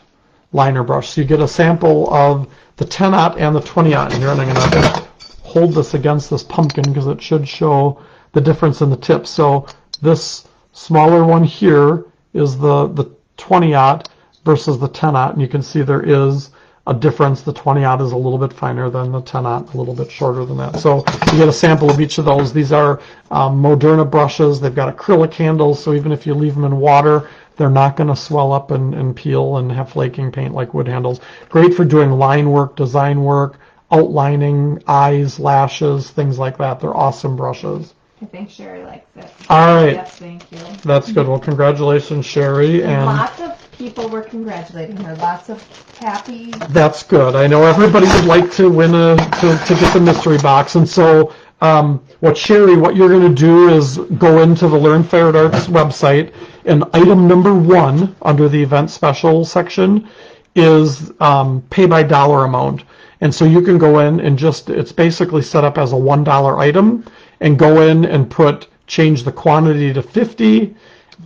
liner brush. So you get a sample of the 10 aught and the 20 aught. Here, and I'm going to hold this against this pumpkin because it should show the difference in the tip. So this smaller one here is the, the 20 aught versus the 10 aught. And you can see there is a difference. The 20 aught is a little bit finer than the 10 aught, a little bit shorter than that. So you get a sample of each of those. These are um, Moderna brushes. They've got acrylic handles, so even if you leave them in water, they're not going to swell up and, and peel and have flaking paint like wood handles. Great for doing line work, design work, outlining eyes, lashes, things like that. They're awesome brushes. I think Sherry likes it. All right, Yes, thank you. that's good. Well, congratulations, Sherry, and Lots of people were congratulating her. Lots of happy. That's good. I know everybody would like to win a to, to get the mystery box, and so um, what Sherry, what you're going to do is go into the Learn Fired Arts website, and item number one under the event special section is um, pay by dollar amount, and so you can go in and just it's basically set up as a one dollar item, and go in and put change the quantity to fifty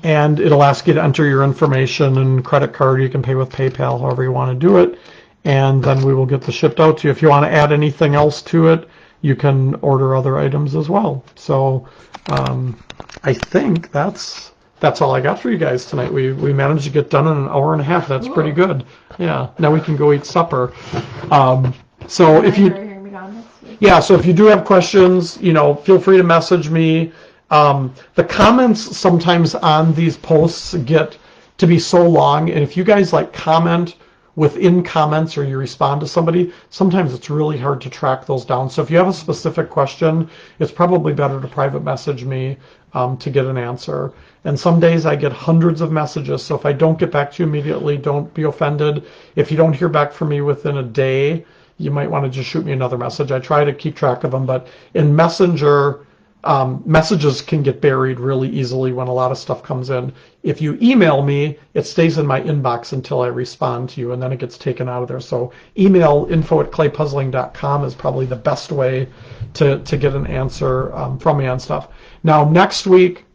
and it'll ask you to enter your information and credit card. You can pay with PayPal, however you want to do it, and then we will get the shipped out to you. If you want to add anything else to it, you can order other items as well. So um, I think that's that's all I got for you guys tonight. We we managed to get done in an hour and a half. That's pretty good. Yeah. Now we can go eat supper. Um, so if you Are hearing me gone next week? Yeah, so if you do have questions, you know, feel free to message me. Um, the comments sometimes on these posts get to be so long, and if you guys like comment within comments or you respond to somebody, sometimes it's really hard to track those down. So if you have a specific question, it's probably better to private message me um, to get an answer. And some days I get hundreds of messages, so if I don't get back to you immediately, don't be offended. If you don't hear back from me within a day, you might want to just shoot me another message. I try to keep track of them, but in Messenger, um, messages can get buried really easily when a lot of stuff comes in. If you email me, it stays in my inbox until I respond to you, and then it gets taken out of there. So email info at claypuzzling.com is probably the best way to, to get an answer um, from me on stuff. Now, next week,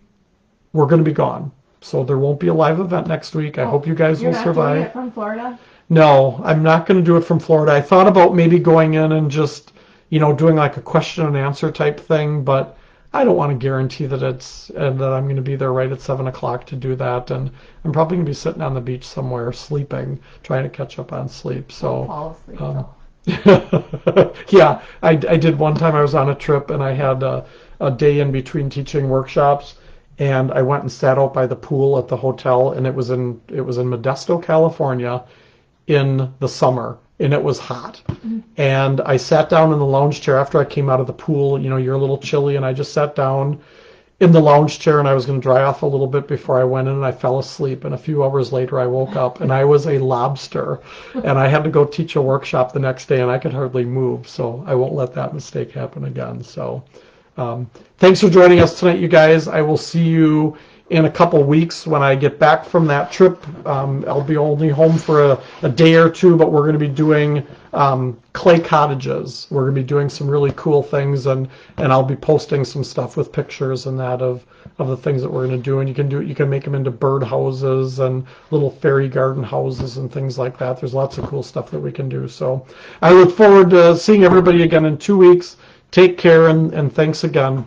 we're going to be gone. So there won't be a live event next week. I hope you guys will survive. from Florida? No, I'm not going to do it from Florida. I thought about maybe going in and just, you know, doing like a question and answer type thing, but I don't want to guarantee that it's and that I'm going to be there right at seven o'clock to do that. And I'm probably going to be sitting on the beach somewhere sleeping, trying to catch up on sleep. So. Fall asleep. Um, yeah, I, I did one time. I was on a trip and I had a, a day in between teaching workshops, and I went and sat out by the pool at the hotel, and it was in it was in Modesto, California, in the summer, and it was hot. And I sat down in the lounge chair after I came out of the pool. You know, you're a little chilly, and I just sat down in the lounge chair and I was going to dry off a little bit before I went in and I fell asleep and a few hours later I woke up and I was a lobster and I had to go teach a workshop the next day and I could hardly move so I won't let that mistake happen again so um, thanks for joining us tonight you guys I will see you in a couple weeks when I get back from that trip. Um, I'll be only home for a, a day or two but we're going to be doing um, clay cottages. We're going to be doing some really cool things and and I'll be posting some stuff with pictures and that of of the things that we're going to do. And you can do you can make them into bird houses and little fairy garden houses and things like that. There's lots of cool stuff that we can do. So I look forward to seeing everybody again in two weeks. Take care and, and thanks again